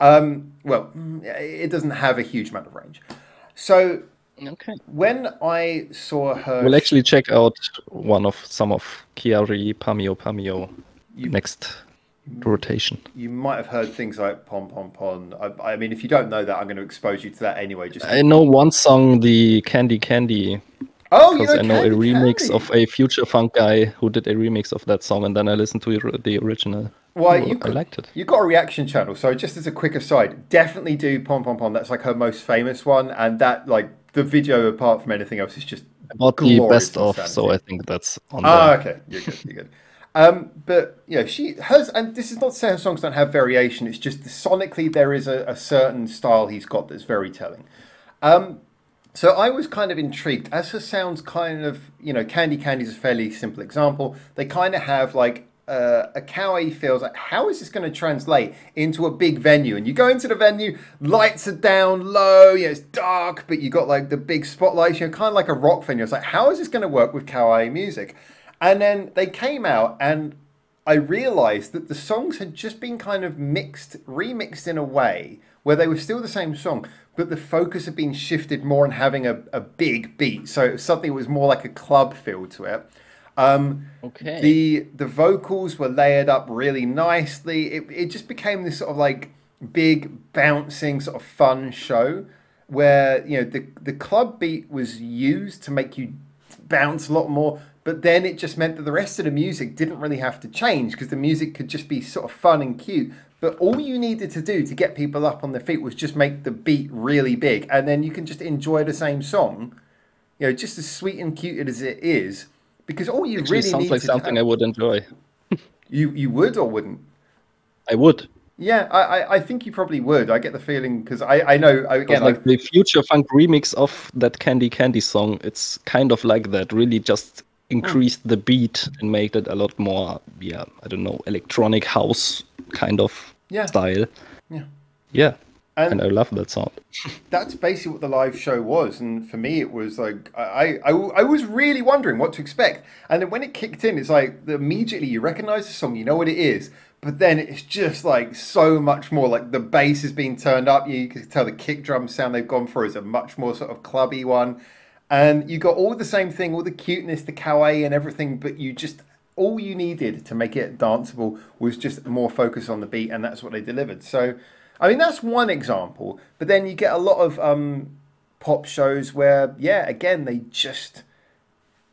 Um, well, it doesn't have a huge amount of range. So, okay. when I saw her, we'll actually check out one of some of Kyary Pamyu Pamyu next rotation. You might have heard things like PonPonPon. I, I, mean, if you don't know that, I'm going to expose you to that anyway. Just I know one song, the Candy Candy. Oh, you know, I know Candy, a remix Candy. of a future funk guy who did a remix of that song, and then I listened to the original. Well, you I liked it. You got a reaction channel, so just as a quick aside, definitely do PonPonPon. That's like her most famous one, and that like the video, apart from anything else, is just about the best of. So I think that's on. Ah, okay, you're good. You're good. Um, but you know, she has, and this is not to say her songs don't have variation. It's just sonically there is a, a certain style he's got that's very telling. Um, so I was kind of intrigued as her sounds kind of, you know, Candy Candy is a fairly simple example. They kind of have like uh, a kawaii feels like how is this going to translate into a big venue and you go into the venue lights are down low you know, it's dark but you got like the big spotlights you know kind of like a rock venue it's like how is this going to work with kawaii music and then they came out, and I realized that the songs had just been kind of mixed, remixed in a way where they were still the same song, but the focus had been shifted more on having a, a big beat. So something was more like a club feel to it. Um, Okay. the the vocals were layered up really nicely. It, it just became this sort of like big bouncing sort of fun show where you know the the club beat was used to make you bounce a lot more, but then it just meant that the rest of the music didn't really have to change because the music could just be sort of fun and cute. But all you needed to do to get people up on their feet was just make the beat really big, and then you can just enjoy the same song, you know, just as sweet and cute as it is. Because all you Actually, really sounds need like something do, I would enjoy. you you would or wouldn't. I would. Yeah, I, I, I think you probably would. I get the feeling because I, I know again like I've- the future funk remix of that Candy Candy song, it's kind of like that. Really, just increased the beat and made it a lot more, yeah, I don't know, electronic house kind of Yeah. style. Yeah. Yeah, And- and I love that sound. [laughs] that's basically what the live show was and for me it was like I, I, I was really wondering what to expect and then when it kicked in it's like immediately you recognize the song you know what it is but then it's just like so much more like the bass is being turned up you can tell the kick drum sound they've gone for is a much more sort of clubby one and you got all the same thing all the cuteness the kawaii and everything but you just all you needed to make it danceable was just more focus on the beat and that's what they delivered so I mean, that's one example. But then you get a lot of um, pop shows where, yeah, again, they just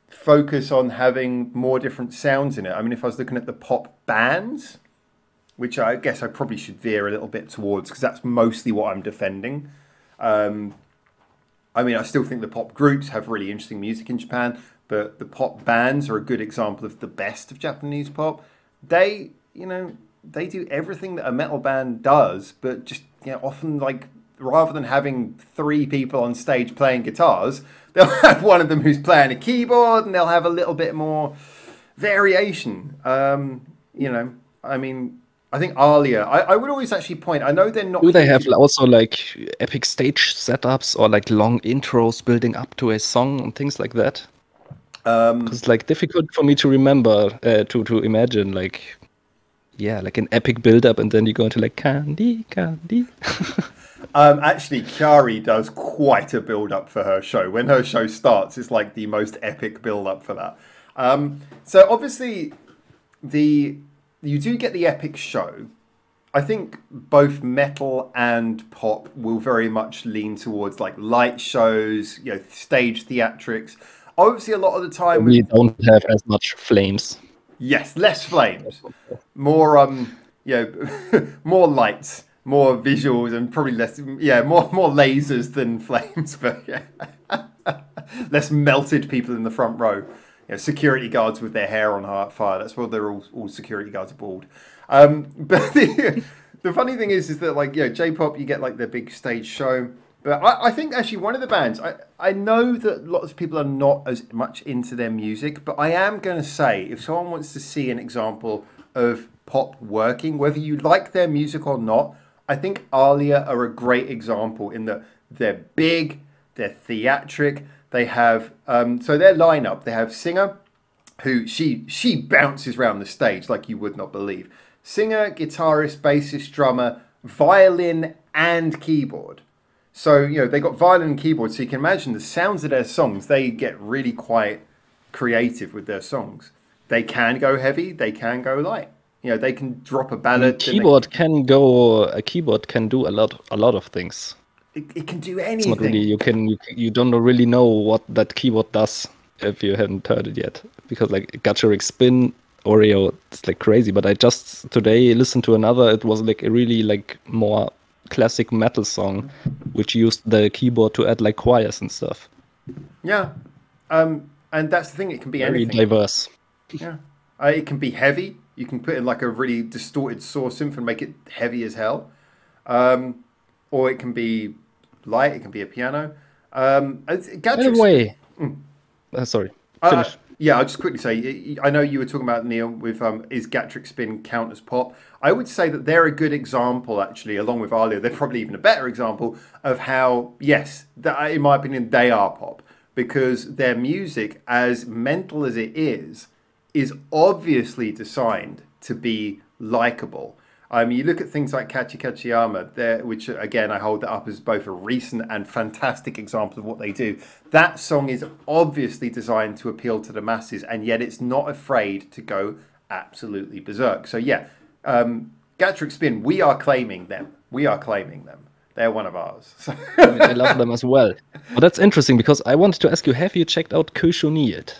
focus on having more different sounds in it. I mean, if I was looking at the pop bands, which I guess I probably should veer a little bit towards because that's mostly what I'm defending. Um, I mean, I still think the pop groups have really interesting music in Japan, but the pop bands are a good example of the best of Japanese pop. They, you know, they do everything that a metal band does, but just you know, often like rather than having three people on stage playing guitars, [laughs] they'll have one of them who's playing a keyboard, and they'll have a little bit more variation. Um, you know, I mean, I think Alia. I, I would always actually point. I know they're not. Do they have also like epic stage setups or like long intros building up to a song and things like that? Um, It's like difficult for me to remember, uh, to to imagine like, yeah, like an epic build up and then you go into like candy, candy. [laughs] Um, actually, Kyary does quite a build up for her show. When her show starts, it's like the most epic build up for that. Um, so obviously, the you do get the epic show. I think both metal and pop will very much lean towards like light shows, you know, stage theatrics. Obviously, a lot of the time, we don't have as much flames. yes, less flames, more um, you know, [laughs] more lights, more visuals, and probably less, yeah, more more lasers than [laughs] flames, but yeah, [laughs] less melted people in the front row. You know, security guards with their hair on fire. That's why they're all all security guards are bald. Um, [laughs] but the, the funny thing is, is that like yeah, J-pop, you get like the big stage show. But I, I think actually one of the bands, I, I know that lots of people are not as much into their music, but I am going to say if someone wants to see an example of pop working, whether you like their music or not, I think Alia are a great example in that they're big, they're theatric, they have, um, so their lineup, they have singer, who she she bounces around the stage like you would not believe. Singer, guitarist, bassist, drummer, violin, and keyboard. So you know they got violin and keyboard, so you can imagine the sounds of their songs. They get really quite creative with their songs. They can go heavy, they can go light. You know they can drop a ballad. they- Keyboard can go. A keyboard can do a lot, a lot of things. It, it can do It's anything. not really. You can. You, you don't really know what that keyboard does if you haven't heard it yet. Because like Gacharic Spin, Oreo, it's like crazy. But I just today listened to another. It was like a really like more classic metal song, which used the keyboard to add like choirs and stuff. Yeah, um, and that's the thing. It can be Very anything. diverse. Yeah. Uh, it can be heavy. You can put in like a really distorted saw synth and make it heavy as hell. Um, or it can be light. It can be a piano. Um, it's- By the Gacharic- way, uh, sorry. uh, yeah, I'll just quickly say. I know you were talking about Neil with um, is Gacharic Spin count as pop? I would say that they're a good example, actually, along with Alia. They're probably even a better example of how, yes, that in my opinion, they are pop because their music, as mental as it is, is obviously designed to be likable. Um, you look at things like Kachi Kachiyama, there, which again I hold that up as both a recent and fantastic example of what they do. That song is obviously designed to appeal to the masses, and yet it's not afraid to go absolutely berserk. So yeah, um, Gacharic Spin, we are claiming them. We are claiming them. They're one of ours. [laughs] I love them as well. But that's interesting because I wanted to ask you: Have you checked out Cö shu Nie yet?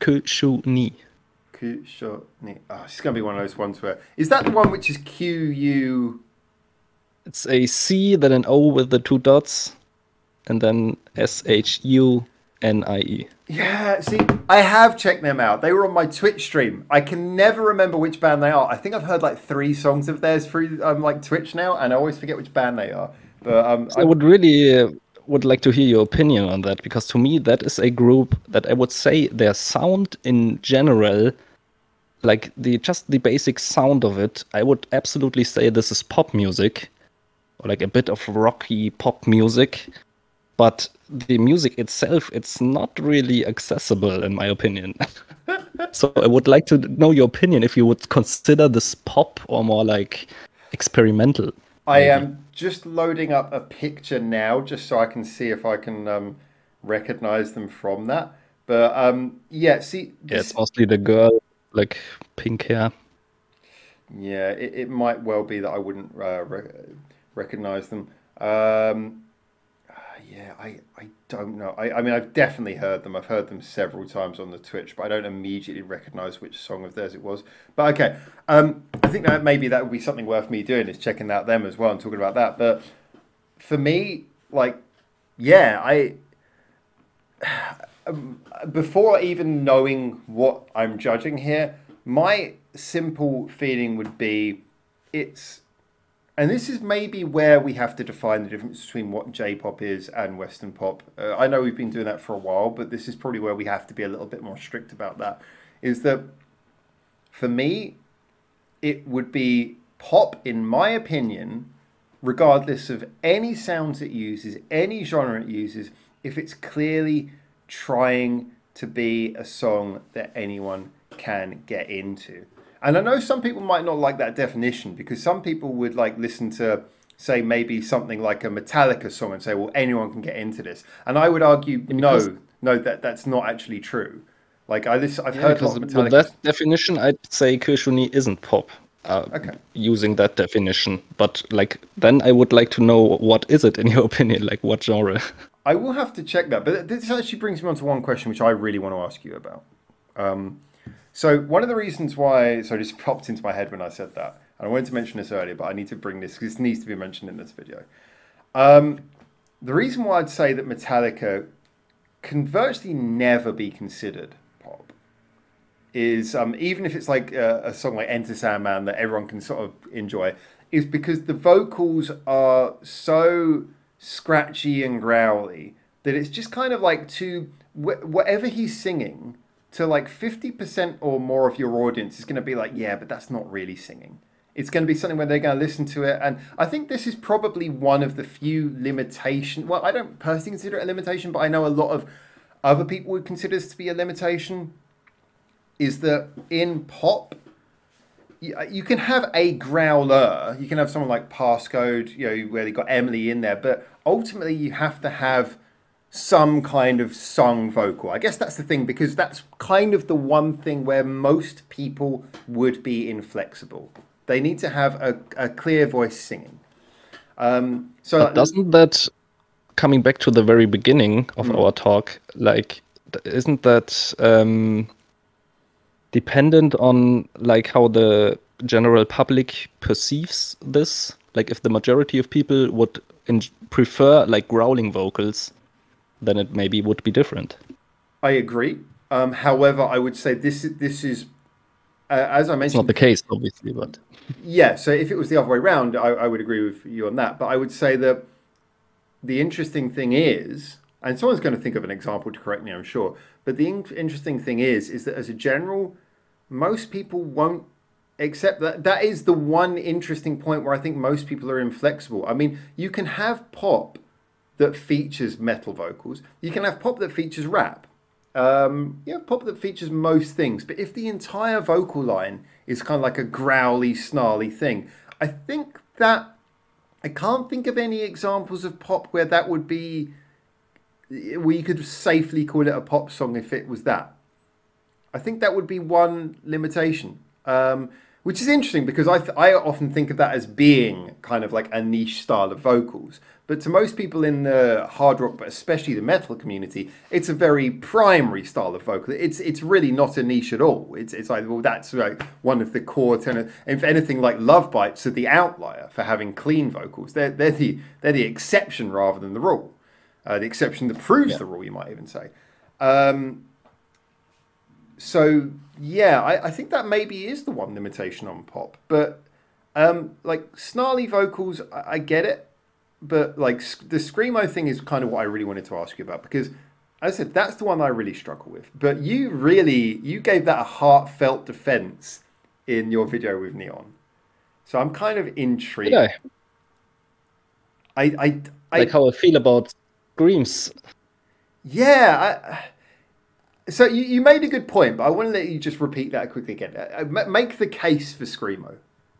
Cö shu Nie. Cö shu Nie. Oh, it's going to be one of those ones where is that the one which is Q U? It's a C, then an O with the two dots, and then S H U N I E. Yeah, see, I have checked them out. They were on my Twitch stream. I can never remember which band they are. I think I've heard like three songs of theirs through um, like Twitch now, and I always forget which band they are. But um, I would really uh, would like to hear your opinion on that because to me that is a group that I would say their sound in general, like the just the basic sound of it, I would absolutely say this is pop music, or like a bit of rocky pop music but the music itself it's not really accessible in my opinion. [laughs] So i would like to know your opinion if you would consider this pop or more like experimental. I am just loading up a picture now just so i can see if i can um, recognize them from that. But um, yeah see this... yeah, it's mostly the girl like pink hair yeah it, it might well be that i wouldn't uh, re- recognize them um, yeah, I, I don't know. I, I mean, I've definitely heard them. I've heard them several times on the Twitch, but I don't immediately recognize which song of theirs it was. But okay, um, I think that maybe that would be something worth me doing is checking out them as well and talking about that. But for me, like, yeah, I um, before even knowing what I'm judging here, my simple feeling would be it's and this is maybe where we have to define the difference between what J-pop is and Western pop. Uh, I know we've been doing that for a while, but this is probably where we have to be a little bit more strict about that. Is that for me, it would be pop, in my opinion, regardless of any sounds it uses, any genre it uses, if it's clearly trying to be a song that anyone can get into. And I know some people might not like that definition because some people would like listen to say maybe something like a Metallica song and say, well, anyone can get into this. And I would argue, no, no, that that's not actually true. Like I, this, I've yeah, heard because with that definition, I'd say Cö shu Nie isn't pop. Uh, okay. Using that definition, but like then I would like to know what is it in your [laughs] opinion? Like what genre? I will have to check that, but this actually brings me on to one question which I really want to ask you about. Um, so one of the reasons why, so this [laughs] popped into my head when I said that, and I wanted to mention this earlier, but I need to bring this because this needs to be mentioned in this video. Um, the reason why I'd say that Metallica can virtually never be considered pop is um, even if it's like a, a, song like Enter Sandman that everyone can sort of enjoy, is because the vocals are so scratchy and growly that it's just kind of like to wh- whatever he's singing to like 50% or more of your audience is going to be like, yeah, but that's not really singing. It's going to be something where they're going to listen to it. And I think this is probably one of the few limitation. Well, I don't personally consider it a limitation, but I know a lot of other people would consider this to be a limitation. Is that in pop, you can have a growler. You can have someone like Passcode, you know, where they got Emily in there, but ultimately you have to have some kind of sung vocal. I guess that's the thing because that's kind of the one thing where most people would be inflexible. They need to have a, a clear voice singing. Um, so but doesn't that coming back to the very beginning of mm. our talk, like isn't that um, dependent on like how the general public perceives this? Like if the majority of people would in- prefer like growling vocals then it maybe would be different. I agree. Um, however, I would say this is this is uh, as I mentioned. It's not the case, obviously, but yeah. So if it was the other way around, I, I would agree with you on that. But I would say that the interesting thing is, and someone's going to think of an example to correct me, I'm sure. But the in- interesting thing is, is that as a general, most people won't accept that. That is the one interesting point where I think most people are inflexible. I mean, you can have pop that features metal vocals. You can have pop that features rap. Um, yeah, pop that features most things, but if the entire vocal line is kind of like a growly, snarly thing, I think that I can't think of any examples of pop where that would be you could safely call it a pop song if it was that. I think that would be one limitation, um, which is interesting because I th- I often think of that as being kind of like a niche style of vocals. But to most people in the hard rock, but especially the metal community, it's a very primary style of vocal. It's it's really not a niche at all. It's it's like well, that's like one of the core tenor. If anything, like Lovebites are the outlier for having clean vocals. They're they're the they're the exception rather than the rule. Uh, the exception that proves yeah. the rule, you might even say. Um, so yeah, I, I, think that maybe is the one limitation on pop. But um, like snarly vocals, I, I, get it. But like the screamo thing is kind of what I really wanted to ask you about because, as I said, that's the one I really struggle with. But you really you gave that a heartfelt defense in your video with Neon. So I'm kind of intrigued. I? I, I, I like how I feel about screams. Yeah, I, so you, you made a good point, but I want to let you just repeat that quickly again. Uh, uh, make the case for Screamo.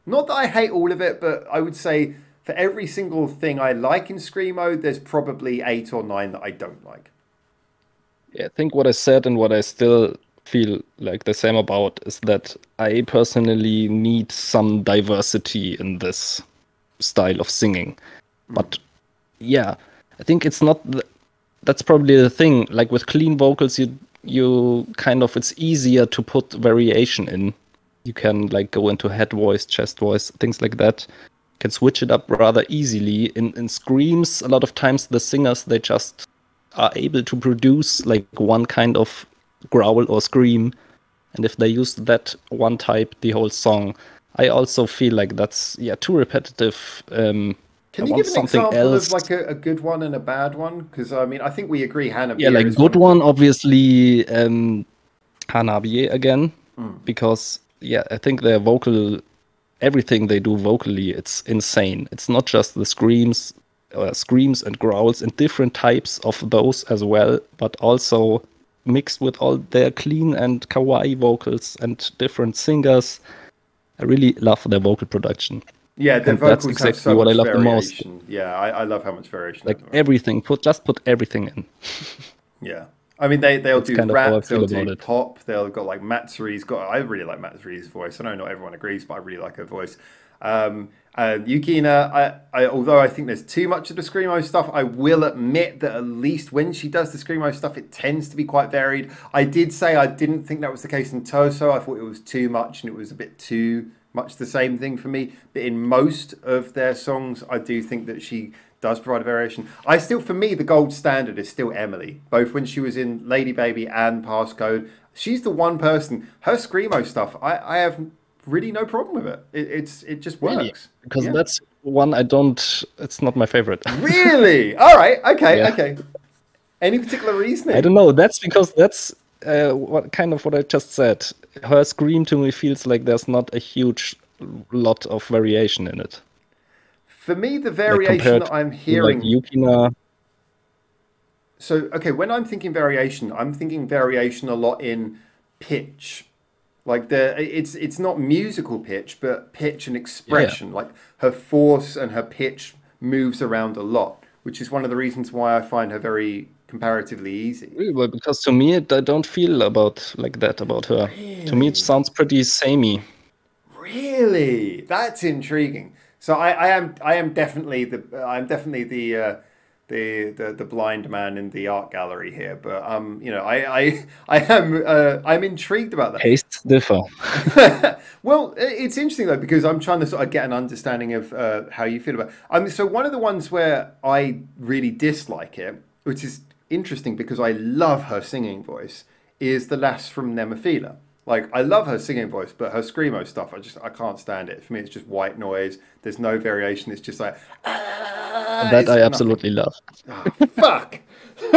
Not that I hate all of it, but I would say for every single thing I like in Screamo, there's probably eight or nine that I don't like. Yeah, I think what I said and what I still feel like the same about is that I personally need some diversity in this style of singing. Mm. But yeah, I think it's not. The, that's probably the thing. Like with clean vocals, you you kind of it's easier to put variation in. You can like go into head voice, chest voice, things like that. You can switch it up rather easily. In in screams, a lot of times the singers they just are able to produce like one kind of growl or scream, and if they use that one type the whole song, I also feel like that's yeah too repetitive. Um, can you give an example else. of like a, a, good one and a bad one? Because I mean, I think we agree Hannah. Yeah, like good one, one obviously um, Hanabie again, mm. because yeah, I think their vocal, everything they do vocally, it's insane. It's not just the screams, uh, screams and growls, and different types of those as well, but also mixed with all their clean and kawaii vocals and different singers. I really love their vocal production. Yeah, the vocals that's exactly so what I love variation. the most. Yeah, I, I, love how much variation. Like everything, put just put everything in. [laughs] yeah, I mean they they'll do rap, they'll do pop, they'll got like Matsuri's got. I really like Matsuri's voice. I know not everyone agrees, but I really like her voice. Um, and Yukina, I, I, although I think there's too much of the screamo stuff, I will admit that at least when she does the screamo stuff, it tends to be quite varied. I did say I didn't think that was the case in Tousou. I thought it was too much and it was a bit too much the same thing for me. But in most of their songs, I do think that she does provide a variation. I still, for me, the gold standard is still Emily, both when she was in Lady Baby and Passcode. She's the one person. Her screamo stuff, I, I have really no problem with it. it it's it just works really? because yeah. that's one I don't. It's not my favorite. [laughs] really? All right. Okay. Yeah. Okay. Any particular reason? I don't know. That's because that's uh, what kind of what I just said. Her scream to me feels like there's not a huge lot of variation in it. For me, the variation like that I'm hearing, like Yukina. So okay, when I'm thinking variation, I'm thinking variation a lot in pitch. Like the it's it's not musical pitch, but pitch and expression. Yeah. Like her force and her pitch moves around a lot, which is one of the reasons why I find her very comparatively easy. Well, because to me, I don't feel about like that about her. Really? To me, it sounds pretty samey. Really, that's intriguing. So I, I am I am definitely the I'm definitely the uh, the, the the blind man in the art gallery here, but um you know I I [laughs] I am uh, I'm intrigued about that. Tastes differ. [laughs] well, it's interesting though because I'm trying to sort of get an understanding of uh, how you feel about. It. Um, so one of the ones where I really dislike it, which is interesting because I love her singing voice, is the lass from Nemophila. Like I love her singing voice, but her screamo stuff, I just I can't stand it. For me, it's just white noise. There's no variation. It's just like ah, that I absolutely love. Oh, fuck! [laughs]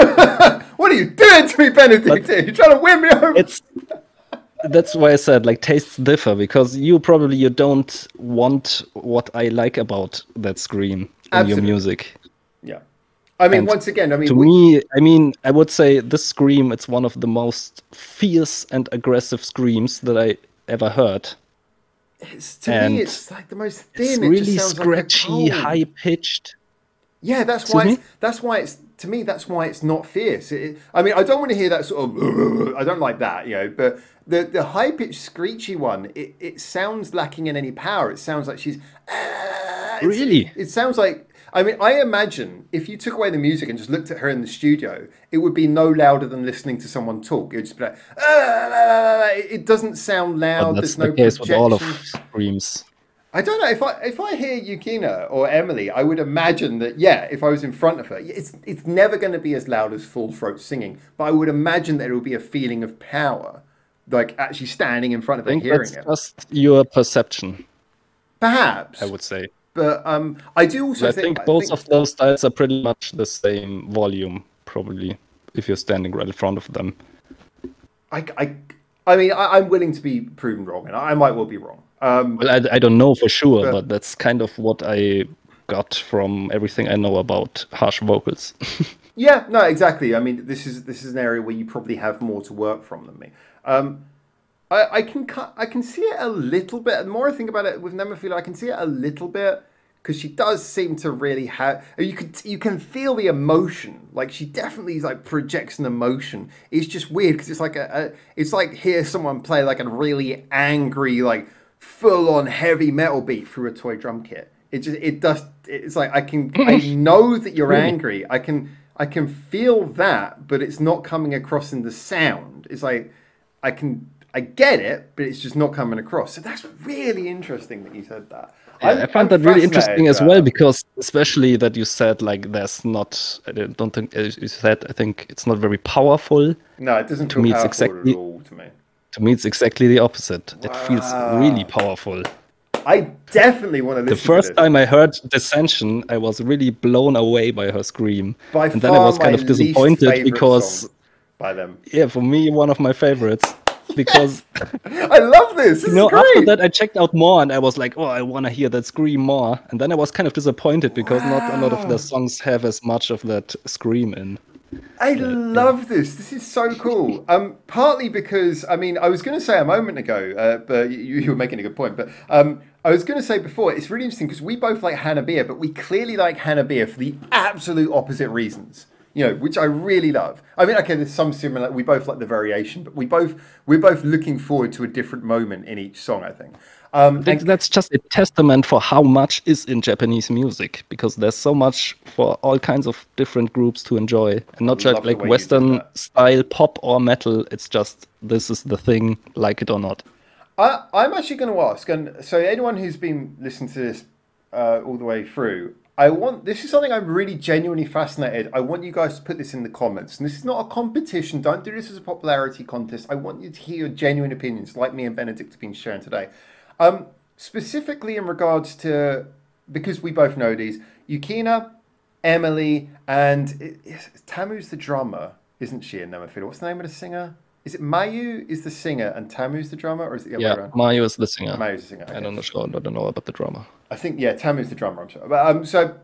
what are you doing to me, Benedikt? You're trying to win me over. It's that's why I said like tastes differ because you probably you don't want what I like about that scream in Absolutely. your music. I mean, And once again, I mean, to we- me, I mean, I would say this scream it's one of the most fierce and aggressive screams that I ever heard. it's, to and me, it's like the most thin. It's really sounds scratchy, like high pitched. Yeah, that's why. It's, that's why it's to me. That's why it's not fierce. It, it- I mean, I don't want to hear that sort of. [laughs] I don't like that, you know. But the the high pitched screechy one, it, it sounds lacking in any power. It sounds like she's. [laughs] Really? It sounds like. I mean, I imagine if you took away the music and just looked at her in the studio, it would be no louder than listening to someone talk. It would just be like. "Ah," It doesn't sound loud. But that's There's the no case with all of screams. I don't know if I if I hear Yukina or Emily, I would imagine that yeah, if I was in front of her, it's it's never going to be as loud as full throat singing, but I would imagine that it would be a feeling of power, like actually standing in front of her, hearing that's it. just your perception. Perhaps, I would say. But um, I do also I think, think both think- of those styles are pretty much the same volume, probably, if you're standing right in front of them. I, I, I mean, I, I'm willing to be proven wrong, and I might well be wrong. Um, Well, I, I don't know for sure, But- but that's kind of what I got from everything I know about harsh vocals. [laughs] Yeah, no, exactly. I mean, this is this is an area where you probably have more to work from than me. Um, I, I can cut, I can see it a little bit. The more I think about it with Nemophila, I can see it a little bit because she does seem to really have. You can you can feel the emotion. Like she definitely like projects an emotion. It's just weird because it's like a, a it's like hear someone play like a really angry like full on heavy metal beat through a toy drum kit. It just it does. It's like I can I [laughs] know that you're angry. I can I can feel that, but it's not coming across in the sound. It's like I can I get it, but it's just not coming across. So that's really interesting that you said that. I'm- I found I'm that really interesting as well because, especially that you said like there's not. I don't think you said. I think it's not very powerful. no, it doesn't feel me, it's exactly- at all to me. To me, it's exactly the opposite. It feels really powerful. I definitely want to listen. The first to time I heard Dissension, I was really blown away by her scream, By and then I was kind of disappointed because, song by them. yeah, for me, one of my favorites. Because [laughs] I love this. This you know, is great. after that, I checked out more, and I was like, oh, I want to hear that scream more. And then I was kind of disappointed because not a lot of the songs have as much of that scream in. I love this. This is so cool. Um, partly because I mean, I was going to say a moment ago, uh, but you, you were making a good point. But um, I was going to say before, it's really interesting because we both like Hanabie, but we clearly like Hanabie for the absolute opposite reasons. You know, which I really love. I mean, okay, there's some similar. We both like the variation, but we both we're both looking forward to a different moment in each song. I think. Um, I think that's just a testament for how much is in Japanese music because there's so much for all kinds of different groups to enjoy, and not just like way you did Western style pop or metal. It's just this is the thing, like it or not. I, I'm actually going to ask, and so anyone who's been listening to this uh, all the way through, I want this is something I'm really genuinely fascinated. I want you guys to put this in the comments, and this is not a competition. Don't do this as a popularity contest. I want you to hear your genuine opinions, like me and Benedikt have been sharing today. Um, specifically in regards to because we both know these Yukina, Emily, and it, Tamu's the drummer, isn't she? In Nemophila, what's the name of the singer? Is it Mayu is the singer and Tamu's the drummer, or is it the other way around? Yeah, Mario is the singer. Mayu's the singer. I okay. don't know, sure, I don't know about the drummer. I think yeah, Tamu's the drummer. I'm sorry, but um, so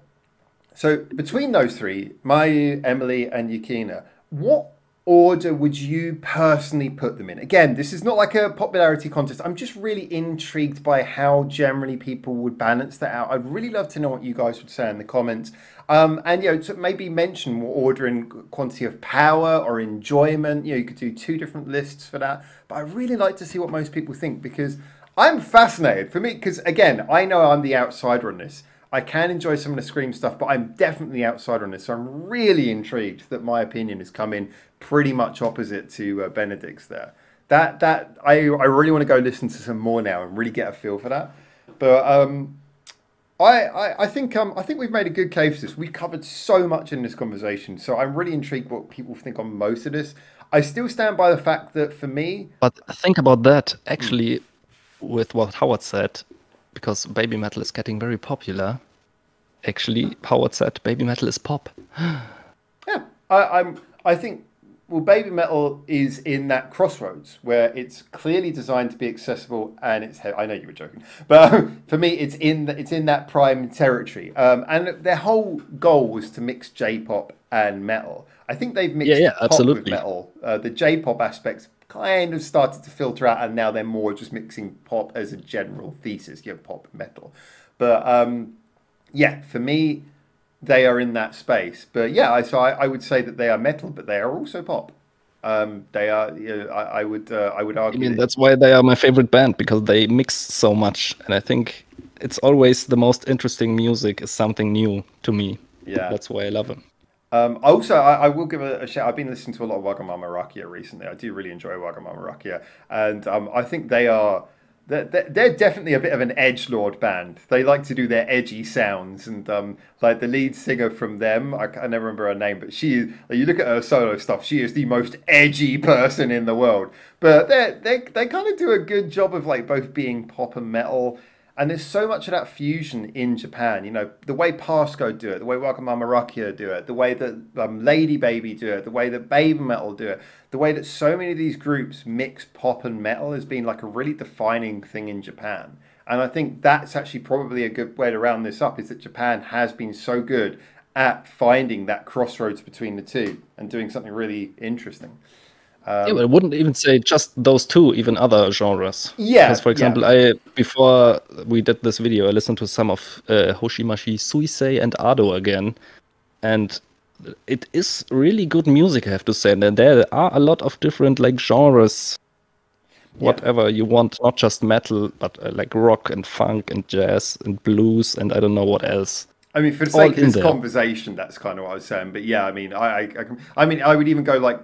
so between those three, Mayu, Emily, and Yukina, what order would you personally put them in? Again, this is not like a popularity contest. I'm just really intrigued by how generally people would balance that out. I'd really love to know what you guys would say in the comments. Um, and you know, to maybe mention what order in quantity of power or enjoyment. You know, you could do two different lists for that. But I really like to see what most people think because I'm fascinated. For me, because again, I know I'm the outsider on this. I can enjoy some of the Scream stuff, but I'm definitely the outsider on this. So I'm really intrigued that my opinion has come in pretty much opposite to uh, Benedikt's there. That that I I really want to go listen to some more now and really get a feel for that. But um, I, I, I think um I think we've made a good case for this. We've covered so much in this conversation, so I'm really intrigued what people think on most of this. I still stand by the fact that for me, But think about that actually, with what Howard said, because Babymetal is getting very popular. Actually, Howard said Babymetal is pop. [gasps] yeah, I, I'm I think well, Babymetal is in that crossroads where it's clearly designed to be accessible, and it's. I know you were joking, [laughs] but for me, it's in the, it's in that prime territory. Um, and their whole goal was to mix J-pop and metal. I think they've mixed Yeah, yeah, pop absolutely. with metal. Uh, the J-pop aspects kind of started to filter out, and now they're more just mixing pop as a general thesis. You have pop metal, but um, yeah, for me, they are in that space. But yeah, I, so I, I would say that they are metal, but they are also pop. Um, they are. You know, I, I would. Uh, I would argue. I mean, that's why they are my favorite band because they mix so much, and I think it's always the most interesting music is something new to me. Yeah. that's why I love them. Um, also, I, I will give a, a shout. I've been listening to a lot of Wagamama Rakia recently. I do really enjoy Wagamama Rakia, and um, I think they are. They're, they're definitely a bit of an edge lord band. They like to do their edgy sounds, and um, like the lead singer from them, I, I never remember her name, but she. You look at her solo stuff; she is the most edgy person in the world. But they they they kind of do a good job of like both being pop and metal. And there's so much of that fusion in Japan. You know, the way Passcode do it, the way Wagamama do it, the way that um, Lady Baby do it, the way that Babymetal do it, the way that so many of these groups mix pop and metal has been like a really defining thing in Japan. And I think that's actually probably a good way to round this up is that Japan has been so good at finding that crossroads between the two and doing something really interesting. Yeah, but I wouldn't even say just those two, even other genres. Yeah, Because, for yeah. example, I before we did this video, I listened to some of uh, Hoshimachi Suisei and Ado again, and it is really good music. I have to say, and there are a lot of different like genres, whatever you want, not just metal, but uh, like rock and funk and jazz and blues and I don't know what else. I mean, for the all sake of in this there. conversation, that's kind of what I was saying. But yeah, I mean, I, I, I, I mean, I would even go like,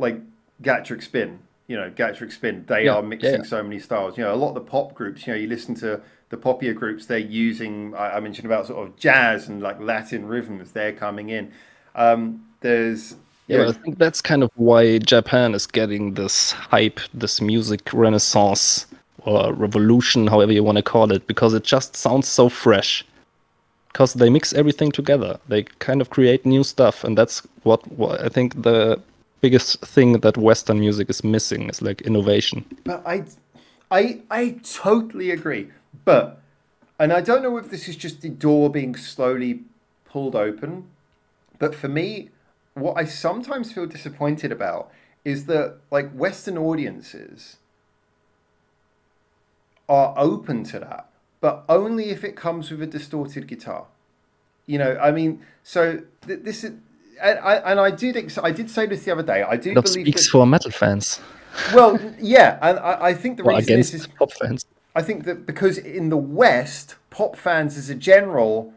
like Gacharic Spin. You know, Gacharic Spin. They Yeah, are mixing yeah. so many styles. You know, a lot of the pop groups. You know, you listen to the poppier groups. They're using. I, I mentioned about sort of jazz and like Latin rhythms. They're coming in. Um, there's. Yeah, know, I think that's kind of why Japan is getting this hype, this music renaissance or revolution, however you want to call it, because it just sounds so fresh. Because they mix everything together, they kind of create new stuff, and that's what, what I think the biggest thing that Western music is missing is like innovation. But I, I, I totally agree. But, and I don't know if this is just the door being slowly pulled open, but for me, what I sometimes feel disappointed about is that like Western audiences are open to that, but only if it comes with a distorted guitar. You know, I mean, so th- this is. And I, and I did ex- I did say this the other day. I do That believe speaks that, for metal fans well, yeah, and I, I think the or reason against is, is pop fans. I think that because in the West, pop fans as a general,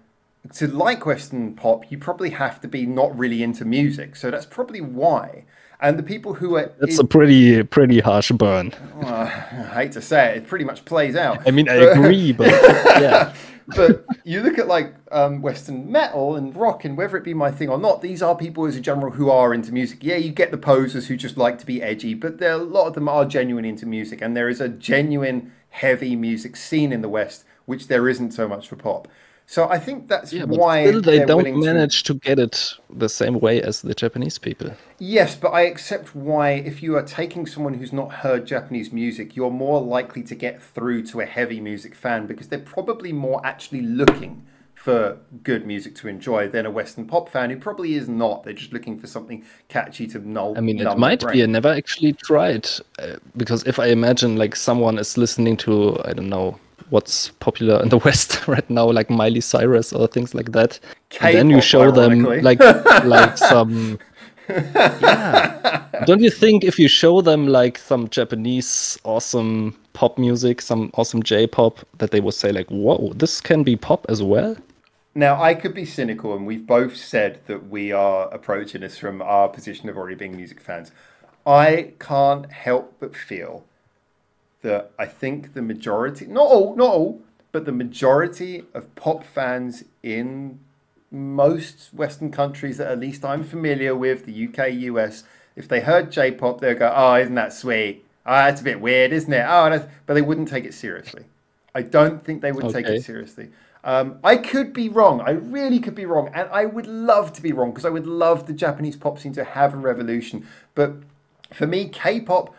to like Western pop, you probably have to be not really into music. So that's probably why. And the people who are, That's in- a pretty pretty harsh burn. [laughs] I hate to say it, it pretty much plays out. I mean, I agree, but yeah. [laughs] but you look at like um, Western metal and rock, and whether it be my thing or not, these are people as a general who are into music. Yeah, you get the posers who just like to be edgy, but there a lot of them are genuine into music, and there is a genuine heavy music scene in the West, which there isn't so much for pop. So I think that's Yeah, why they don't willing to- manage to... get it the same way as the Japanese people. Yes, but I accept why if you are taking someone who's not heard Japanese music, you're more likely to get through to a heavy music fan because they're probably more actually looking for good music to enjoy than a Western pop fan who probably is not. They're just looking for something catchy to null. I mean, it might be. I never actually tried uh, because if I imagine like someone is listening to I don't know what's popular in the [laughs] West right now, like Miley Cyrus or things like that, and then you K-pop, show them like [laughs] like some. [laughs] Yeah. Don't you think if you show them like some Japanese awesome pop music, some awesome J-pop, that they would say like, "Whoa, this can be pop as well"? Now, I could be cynical, and we've both said that we are approaching this from our position of already being music fans. I can't help but feel that I think the majority, not all, not all, but the majority of pop fans in most Western countries that at least I'm familiar with, the UK, US, if they heard J-pop, they'd go, "Oh, isn't that sweet? Oh, that's a bit weird, isn't it?" Oh, but they wouldn't take it seriously. I don't think they would take it seriously. Um, I could be wrong. I really could be wrong, and I would love to be wrong because I would love the Japanese pop scene to have a revolution. But for me, K-pop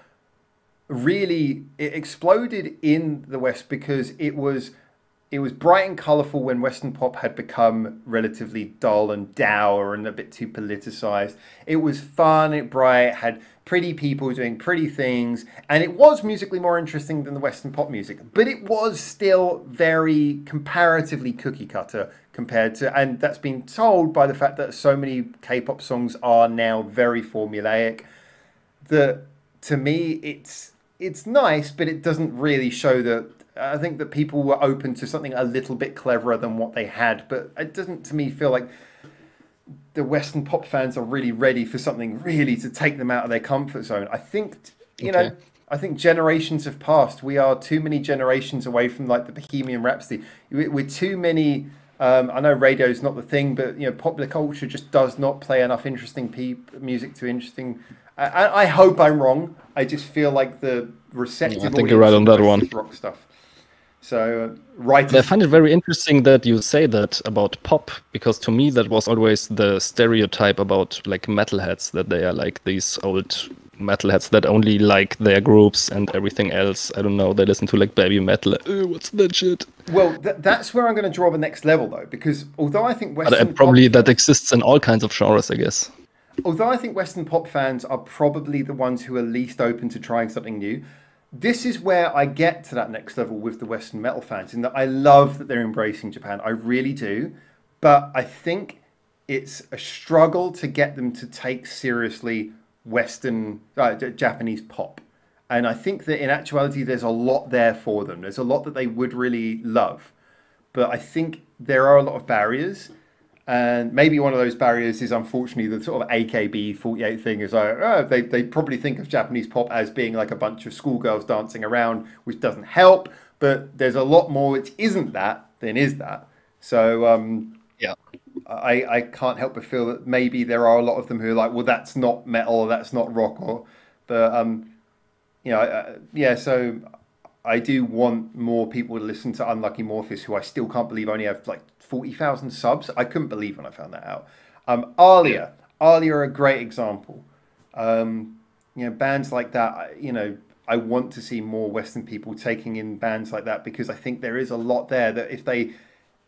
really it exploded in the West because it was it was bright and colourful when Western pop had become relatively dull and dour and a bit too politicized. It was fun, it bright, had pretty people doing pretty things, and it was musically more interesting than the Western pop music. But it was still very comparatively cookie cutter compared to, and that's been told by the fact that so many K-pop songs are now very formulaic. That to me, it's it's nice, but it doesn't really show that. I think that people were open to something a little bit cleverer than what they had, but it doesn't to me feel like the Western pop fans are really ready for something really to take them out of their comfort zone. I think you okay. know. I think generations have passed. We are too many generations away from like the Bohemian Rhapsody. We're too many. Um, I know radio is not the thing, but you know, popular culture just does not play enough interesting pe- music to interesting I, I hope I'm wrong. I just feel like the receptive. Yeah, I think you're right on that one. Rock stuff. So, uh, right. I find it very interesting that you say that about pop, because to me that was always the stereotype about like metalheads that they are like these old metalheads that only like their groups and everything else. I don't know. They listen to like Babymetal. what's that shit? Well, th- that's where I'm going to draw the next level though, because although I think Western but, uh, probably pop... that exists in all kinds of genres, I guess although I think Western pop fans are probably the ones who are least open to trying something new, this is where I get to that next level with the Western metal fans, in that I love that they're embracing Japan. I really do. But I think it's a struggle to get them to take seriously Western, uh, Japanese pop. And I think that in actuality, there's a lot there for them. There's a lot that they would really love. But I think there are a lot of barriers. And maybe one of those barriers is unfortunately the sort of AKB 48 thing is like, oh, they, they probably think of Japanese pop as being like a bunch of schoolgirls dancing around, which doesn't help. But there's a lot more which isn't that than is that. So um, yeah, I, I can't help but feel that maybe there are a lot of them who are like, well, that's not metal, or that's not rock, or but um, you know, uh, yeah. So I do want more people to listen to Unlucky Morpheus, who I still can't believe only have like 40,000 subs. I couldn't believe when I found that out. Um, Alia, Alia are a great example. Um, you know, bands like that, you know, I want to see more Western people taking in bands like that because I think there is a lot there that if they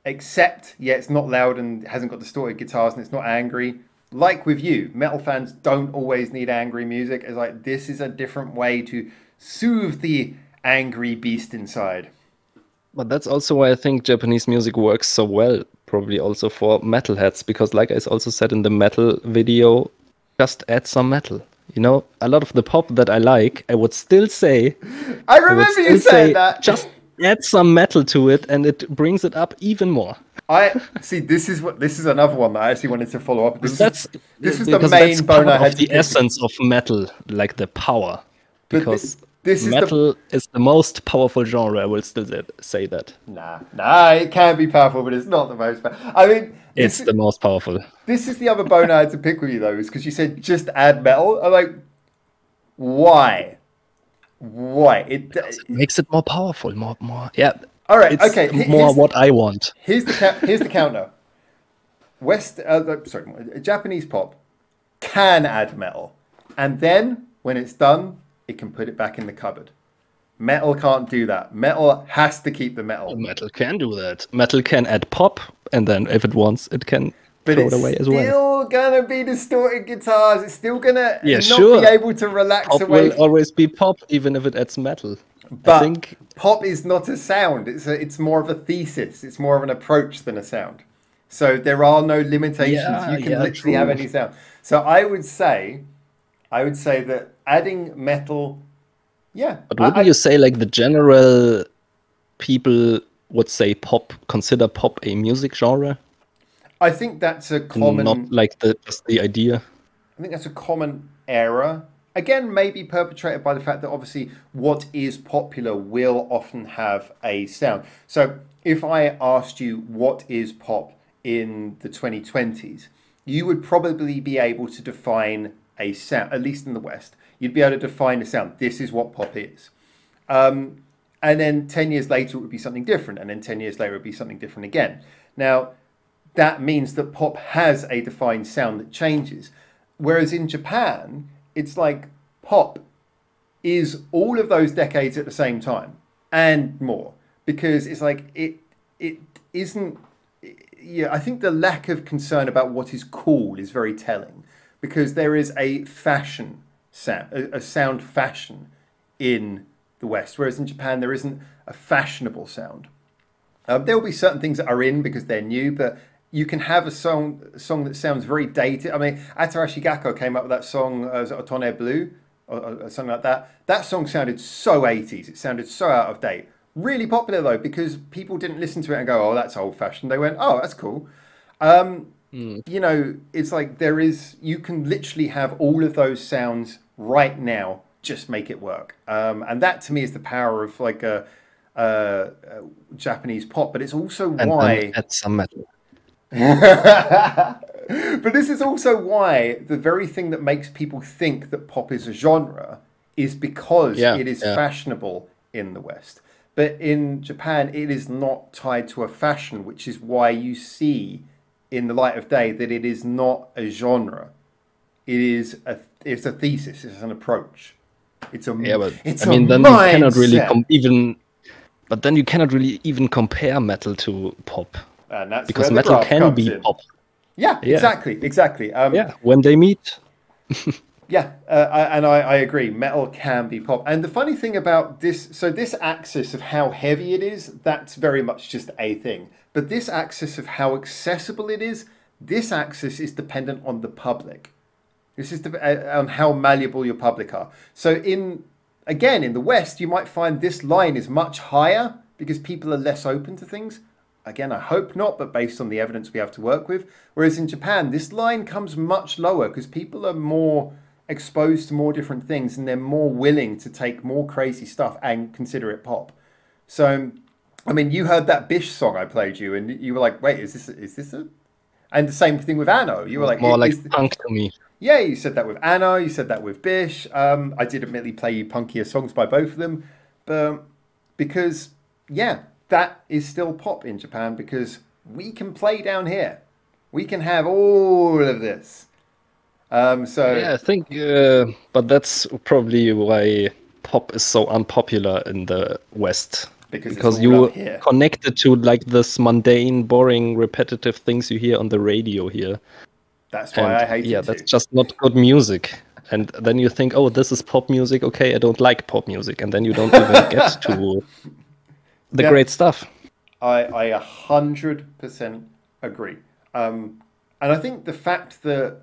accept, yeah, it's not loud and hasn't got distorted guitars and it's not angry. Like with you, metal fans don't always need angry music. It's like this is a different way to soothe the angry beast inside. But that's also why I think Japanese music works so well, probably also for metalheads, because like I also said in the metal video, just add some metal. You know, a lot of the pop that I like, I would still say. [laughs] I remember I you saying that. Just add some metal to it, and it brings it up even more. I see. This is what this is another one that I actually wanted to follow up. This that's is, this is the main bone I had. The essence of metal, like the power, because this is metal the... is the most powerful genre. I will still say that. Nah, nah, it can be powerful, but it's not the most. Powerful. I mean, it's the most powerful. This is the other bone I had to pick with you though, is because you said just add metal. I'm like, why? Why? It, it makes it more powerful, more, more. Yeah. All right. okay. More what I want. Here's the here's the counter. West, uh, sorry, Japanese pop can add metal, and then when it's done, it can put it back in the cupboard. Metal can't do that. Metal has to keep the metal. Metal can do that. Metal can add pop, and then if it wants, it can but throw it away as well. It's still gonna be distorted guitars. It's still gonna yeah, not sure. be able to relax pop away. will always be pop, even if it adds metal. But I think... pop is not a sound. It's a, it's more of a thesis. It's more of an approach than a sound. So there are no limitations. Yeah, you can yeah, literally true. have any sound. So I would say, I would say that adding metal. Yeah. But wouldn't I, you say like the general people would say pop consider pop a music genre? I think that's a common not like the just the idea. I think that's a common error. Again, maybe perpetrated by the fact that obviously what is popular will often have a sound. So if I asked you what is pop in the 2020s, you would probably be able to define a sound, at least in the West, you'd be able to define a sound. This is what pop is. Um, and then 10 years later it would be something different and then 10 years later it would be something different again now that means that pop has a defined sound that changes whereas in japan it's like pop is all of those decades at the same time and more because it's like it it isn't yeah i think the lack of concern about what is cool is very telling because there is a fashion sound a, a sound fashion in the West, whereas in Japan there isn't a fashionable sound. Um, there will be certain things that are in because they're new, but you can have a song a song that sounds very dated. I mean, Atarashii Gakko came up with that song uh, Otona Blue or, or, something like that. That song sounded so 80s. It sounded so out of date. Really popular though because people didn't listen to it and go, "Oh, that's old fashioned." They went, "Oh, that's cool." Um, mm. You know, it's like there is. You can literally have all of those sounds right now just make it work. Um, and that to me is the power of like a, a, a Japanese pop. But it's also and why add some metal. [laughs] but this is also why the very thing that makes people think that pop is a genre is because yeah, it is yeah. fashionable in the West. But in Japan, it is not tied to a fashion, which is why you see in the light of day that it is not a genre. It is a it's a thesis. It's an approach. It's a yeah, but I mean, then mindset. you cannot really com- even, but then you cannot really even compare metal to pop, because metal can be in. pop. Yeah, yeah, exactly, exactly. Um, yeah, when they meet. [laughs] yeah, uh, I, and I, I agree. Metal can be pop, and the funny thing about this, so this axis of how heavy it is, that's very much just a thing. But this axis of how accessible it is, this axis is dependent on the public. This is uh, on how malleable your public are. So in again in the West, you might find this line is much higher because people are less open to things. Again, I hope not, but based on the evidence we have to work with. Whereas in Japan, this line comes much lower because people are more exposed to more different things and they're more willing to take more crazy stuff and consider it pop. So, I mean, you heard that Bish song I played you, and you were like, "Wait, is this is this a?" And the same thing with Anno. You were like, "More like punk to me." Yeah, you said that with Anna, you said that with Bish. Um, I did admittedly play you punkier songs by both of them, but because yeah, that is still pop in Japan because we can play down here. We can have all of this. Um, so yeah, I think, uh, but that's probably why pop is so unpopular in the West. Because, because you connected to like this mundane, boring, repetitive things you hear on the radio here. That's why and, I hate yeah, it. Yeah, that's just not good music. And then you think, oh, this is pop music. Okay, I don't like pop music, and then you don't even get [laughs] to the yeah, great stuff. I I a hundred percent agree. Um, and I think the fact that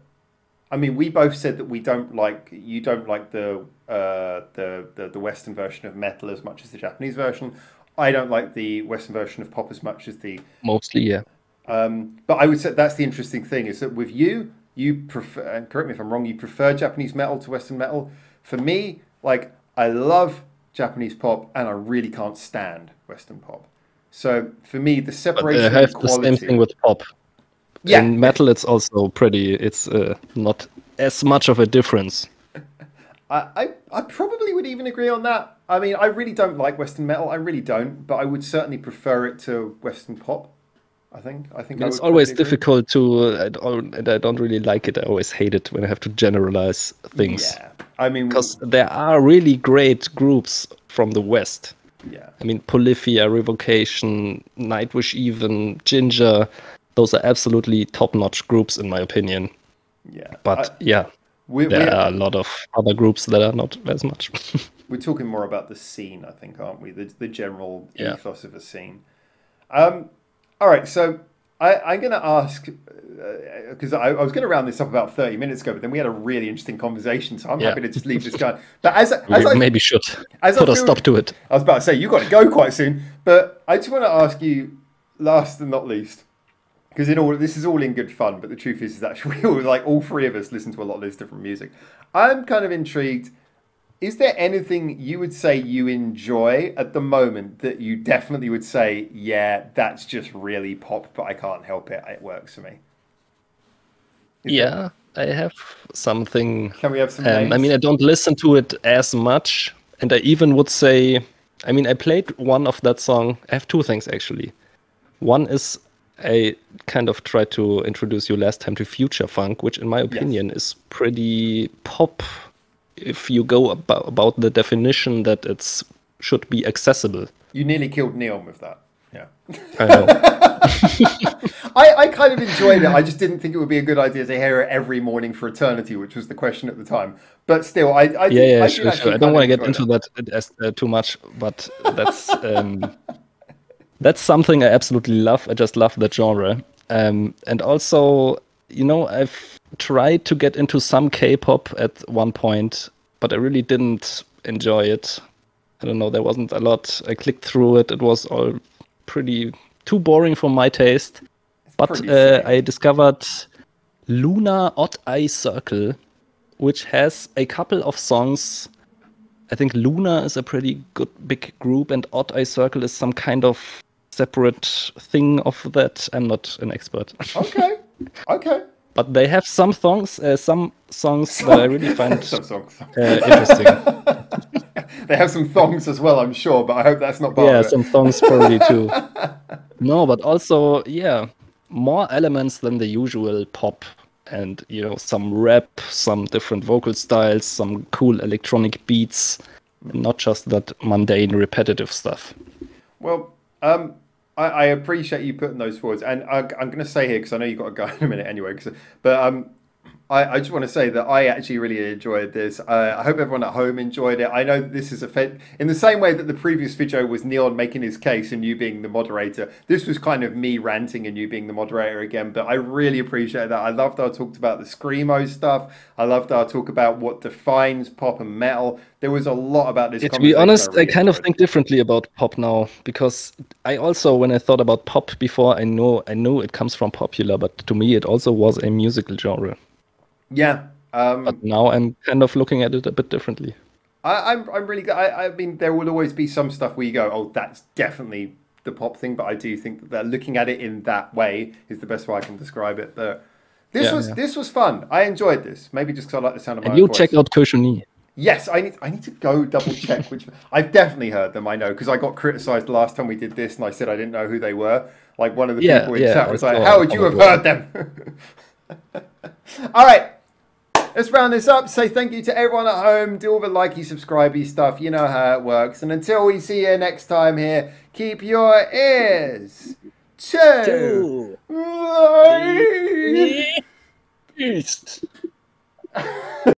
I mean, we both said that we don't like you don't like the uh, the, the the Western version of metal as much as the Japanese version. I don't like the Western version of pop as much as the mostly, yeah. Um, but I would say that's the interesting thing is that with you, you prefer, and correct me if I'm wrong, you prefer Japanese metal to Western metal. For me, like, I love Japanese pop and I really can't stand Western pop. So for me, the separation. But I have the same thing with pop. Yeah. In metal, it's also pretty. It's uh, not as much of a difference. [laughs] I, I, I probably would even agree on that. I mean, I really don't like Western metal. I really don't, but I would certainly prefer it to Western pop. I think. I think it's always difficult to. Uh, I don't, I don't really like it. I always hate it when I have to generalize things. Yeah, I mean, because there are really great groups from the West. Yeah. I mean, Polyphia, Revocation, Nightwish, even Ginger. Those are absolutely top-notch groups, in my opinion. Yeah. But I, yeah, we, there we, are a lot of other groups that are not as much. [laughs] we're talking more about the scene, I think, aren't we? The the general yeah. ethos of a scene. Um, all right, so I, am going to ask because uh, I, I, was going to round this up about 30 minutes ago, but then we had a really interesting conversation, so I'm yeah. happy to just leave this going. But as, as I maybe should as put a stop to it. I was about to say you got to go quite soon, but I just want to ask you, last and not least, because in all this is all in good fun, but the truth is, is that [laughs] we all like all three of us listen to a lot of this different music. I'm kind of intrigued is there anything you would say you enjoy at the moment that you definitely would say, yeah, that's just really pop, but I can't help it. It works for me. Is yeah, that... I have something. Can we have some? Um, I mean, I don't listen to it as much, and I even would say I mean, I played one of that song. I have two things actually. One is I kind of tried to introduce you last time to future funk, which in my opinion yes. is pretty pop if you go about, about the definition that it's should be accessible. You nearly killed Neon with that. Yeah. I know. [laughs] I, I kind of enjoyed it. I just didn't think it would be a good idea to hear it every morning for eternity, which was the question at the time. But still, I, I yeah, yeah, I sure, sure. I don't want to get into that, that uh, too much, but that's um, [laughs] that's something I absolutely love. I just love that genre. Um, and also, you know, I've tried to get into some K-pop at one point, but I really didn't enjoy it. I don't know. There wasn't a lot. I clicked through it. It was all pretty too boring for my taste. It's but uh, I discovered Loona Odd Eye Circle, which has a couple of songs. I think Loona is a pretty good big group, and Odd Eye Circle is some kind of separate thing of that. I'm not an expert. Okay. [laughs] Okay but they have some songs, uh, some songs that I really [laughs] find uh, interesting. [laughs] they have some thongs as well, I'm sure, but I hope that's not part yeah, some thongs probably too. [laughs] no, but also yeah, more elements than the usual pop, and you know some rap, some different vocal styles, some cool electronic beats, not just that mundane repetitive stuff. Well, um, I, I, appreciate you putting those forwards, and I, am going to say here because I know you've got to go in a minute anyway. but um, I, I, just want to say that I actually really enjoyed this. Uh, I hope everyone at home enjoyed it. I know this is a fe- in the same way that the previous video was Neon making his case and you being the moderator. This was kind of me ranting and you being the moderator again. But I really appreciate that. I loved our talked about the screamo stuff. I loved our talk about what defines pop and metal. There was a lot about this. Yeah, to be honest, I, really I kind enjoyed. of think differently about pop now because I also, when I thought about pop before, I know I know it comes from popular, but to me, it also was a musical genre. Yeah. Um, but now I'm kind of looking at it a bit differently. I, am I'm, I'm really good. I, I mean, there will always be some stuff where you go, oh, that's definitely the pop thing. But I do think that looking at it in that way is the best way I can describe it. But this yeah, was yeah. this was fun. I enjoyed this. Maybe just because I like the sound of and my. you check out Cö shu Nie. Yes, I need I need to go double check [laughs] which I've definitely heard them. I know because I got criticised last time we did this, and I said I didn't know who they were. Like one of the yeah, people in chat was like, "How would you have heard them?" [laughs] All right, let's round this up. Say thank you to everyone at home. Do all the likey, subscribey stuff. You know how it works. And until we see you next time here, keep your ears to East. [laughs]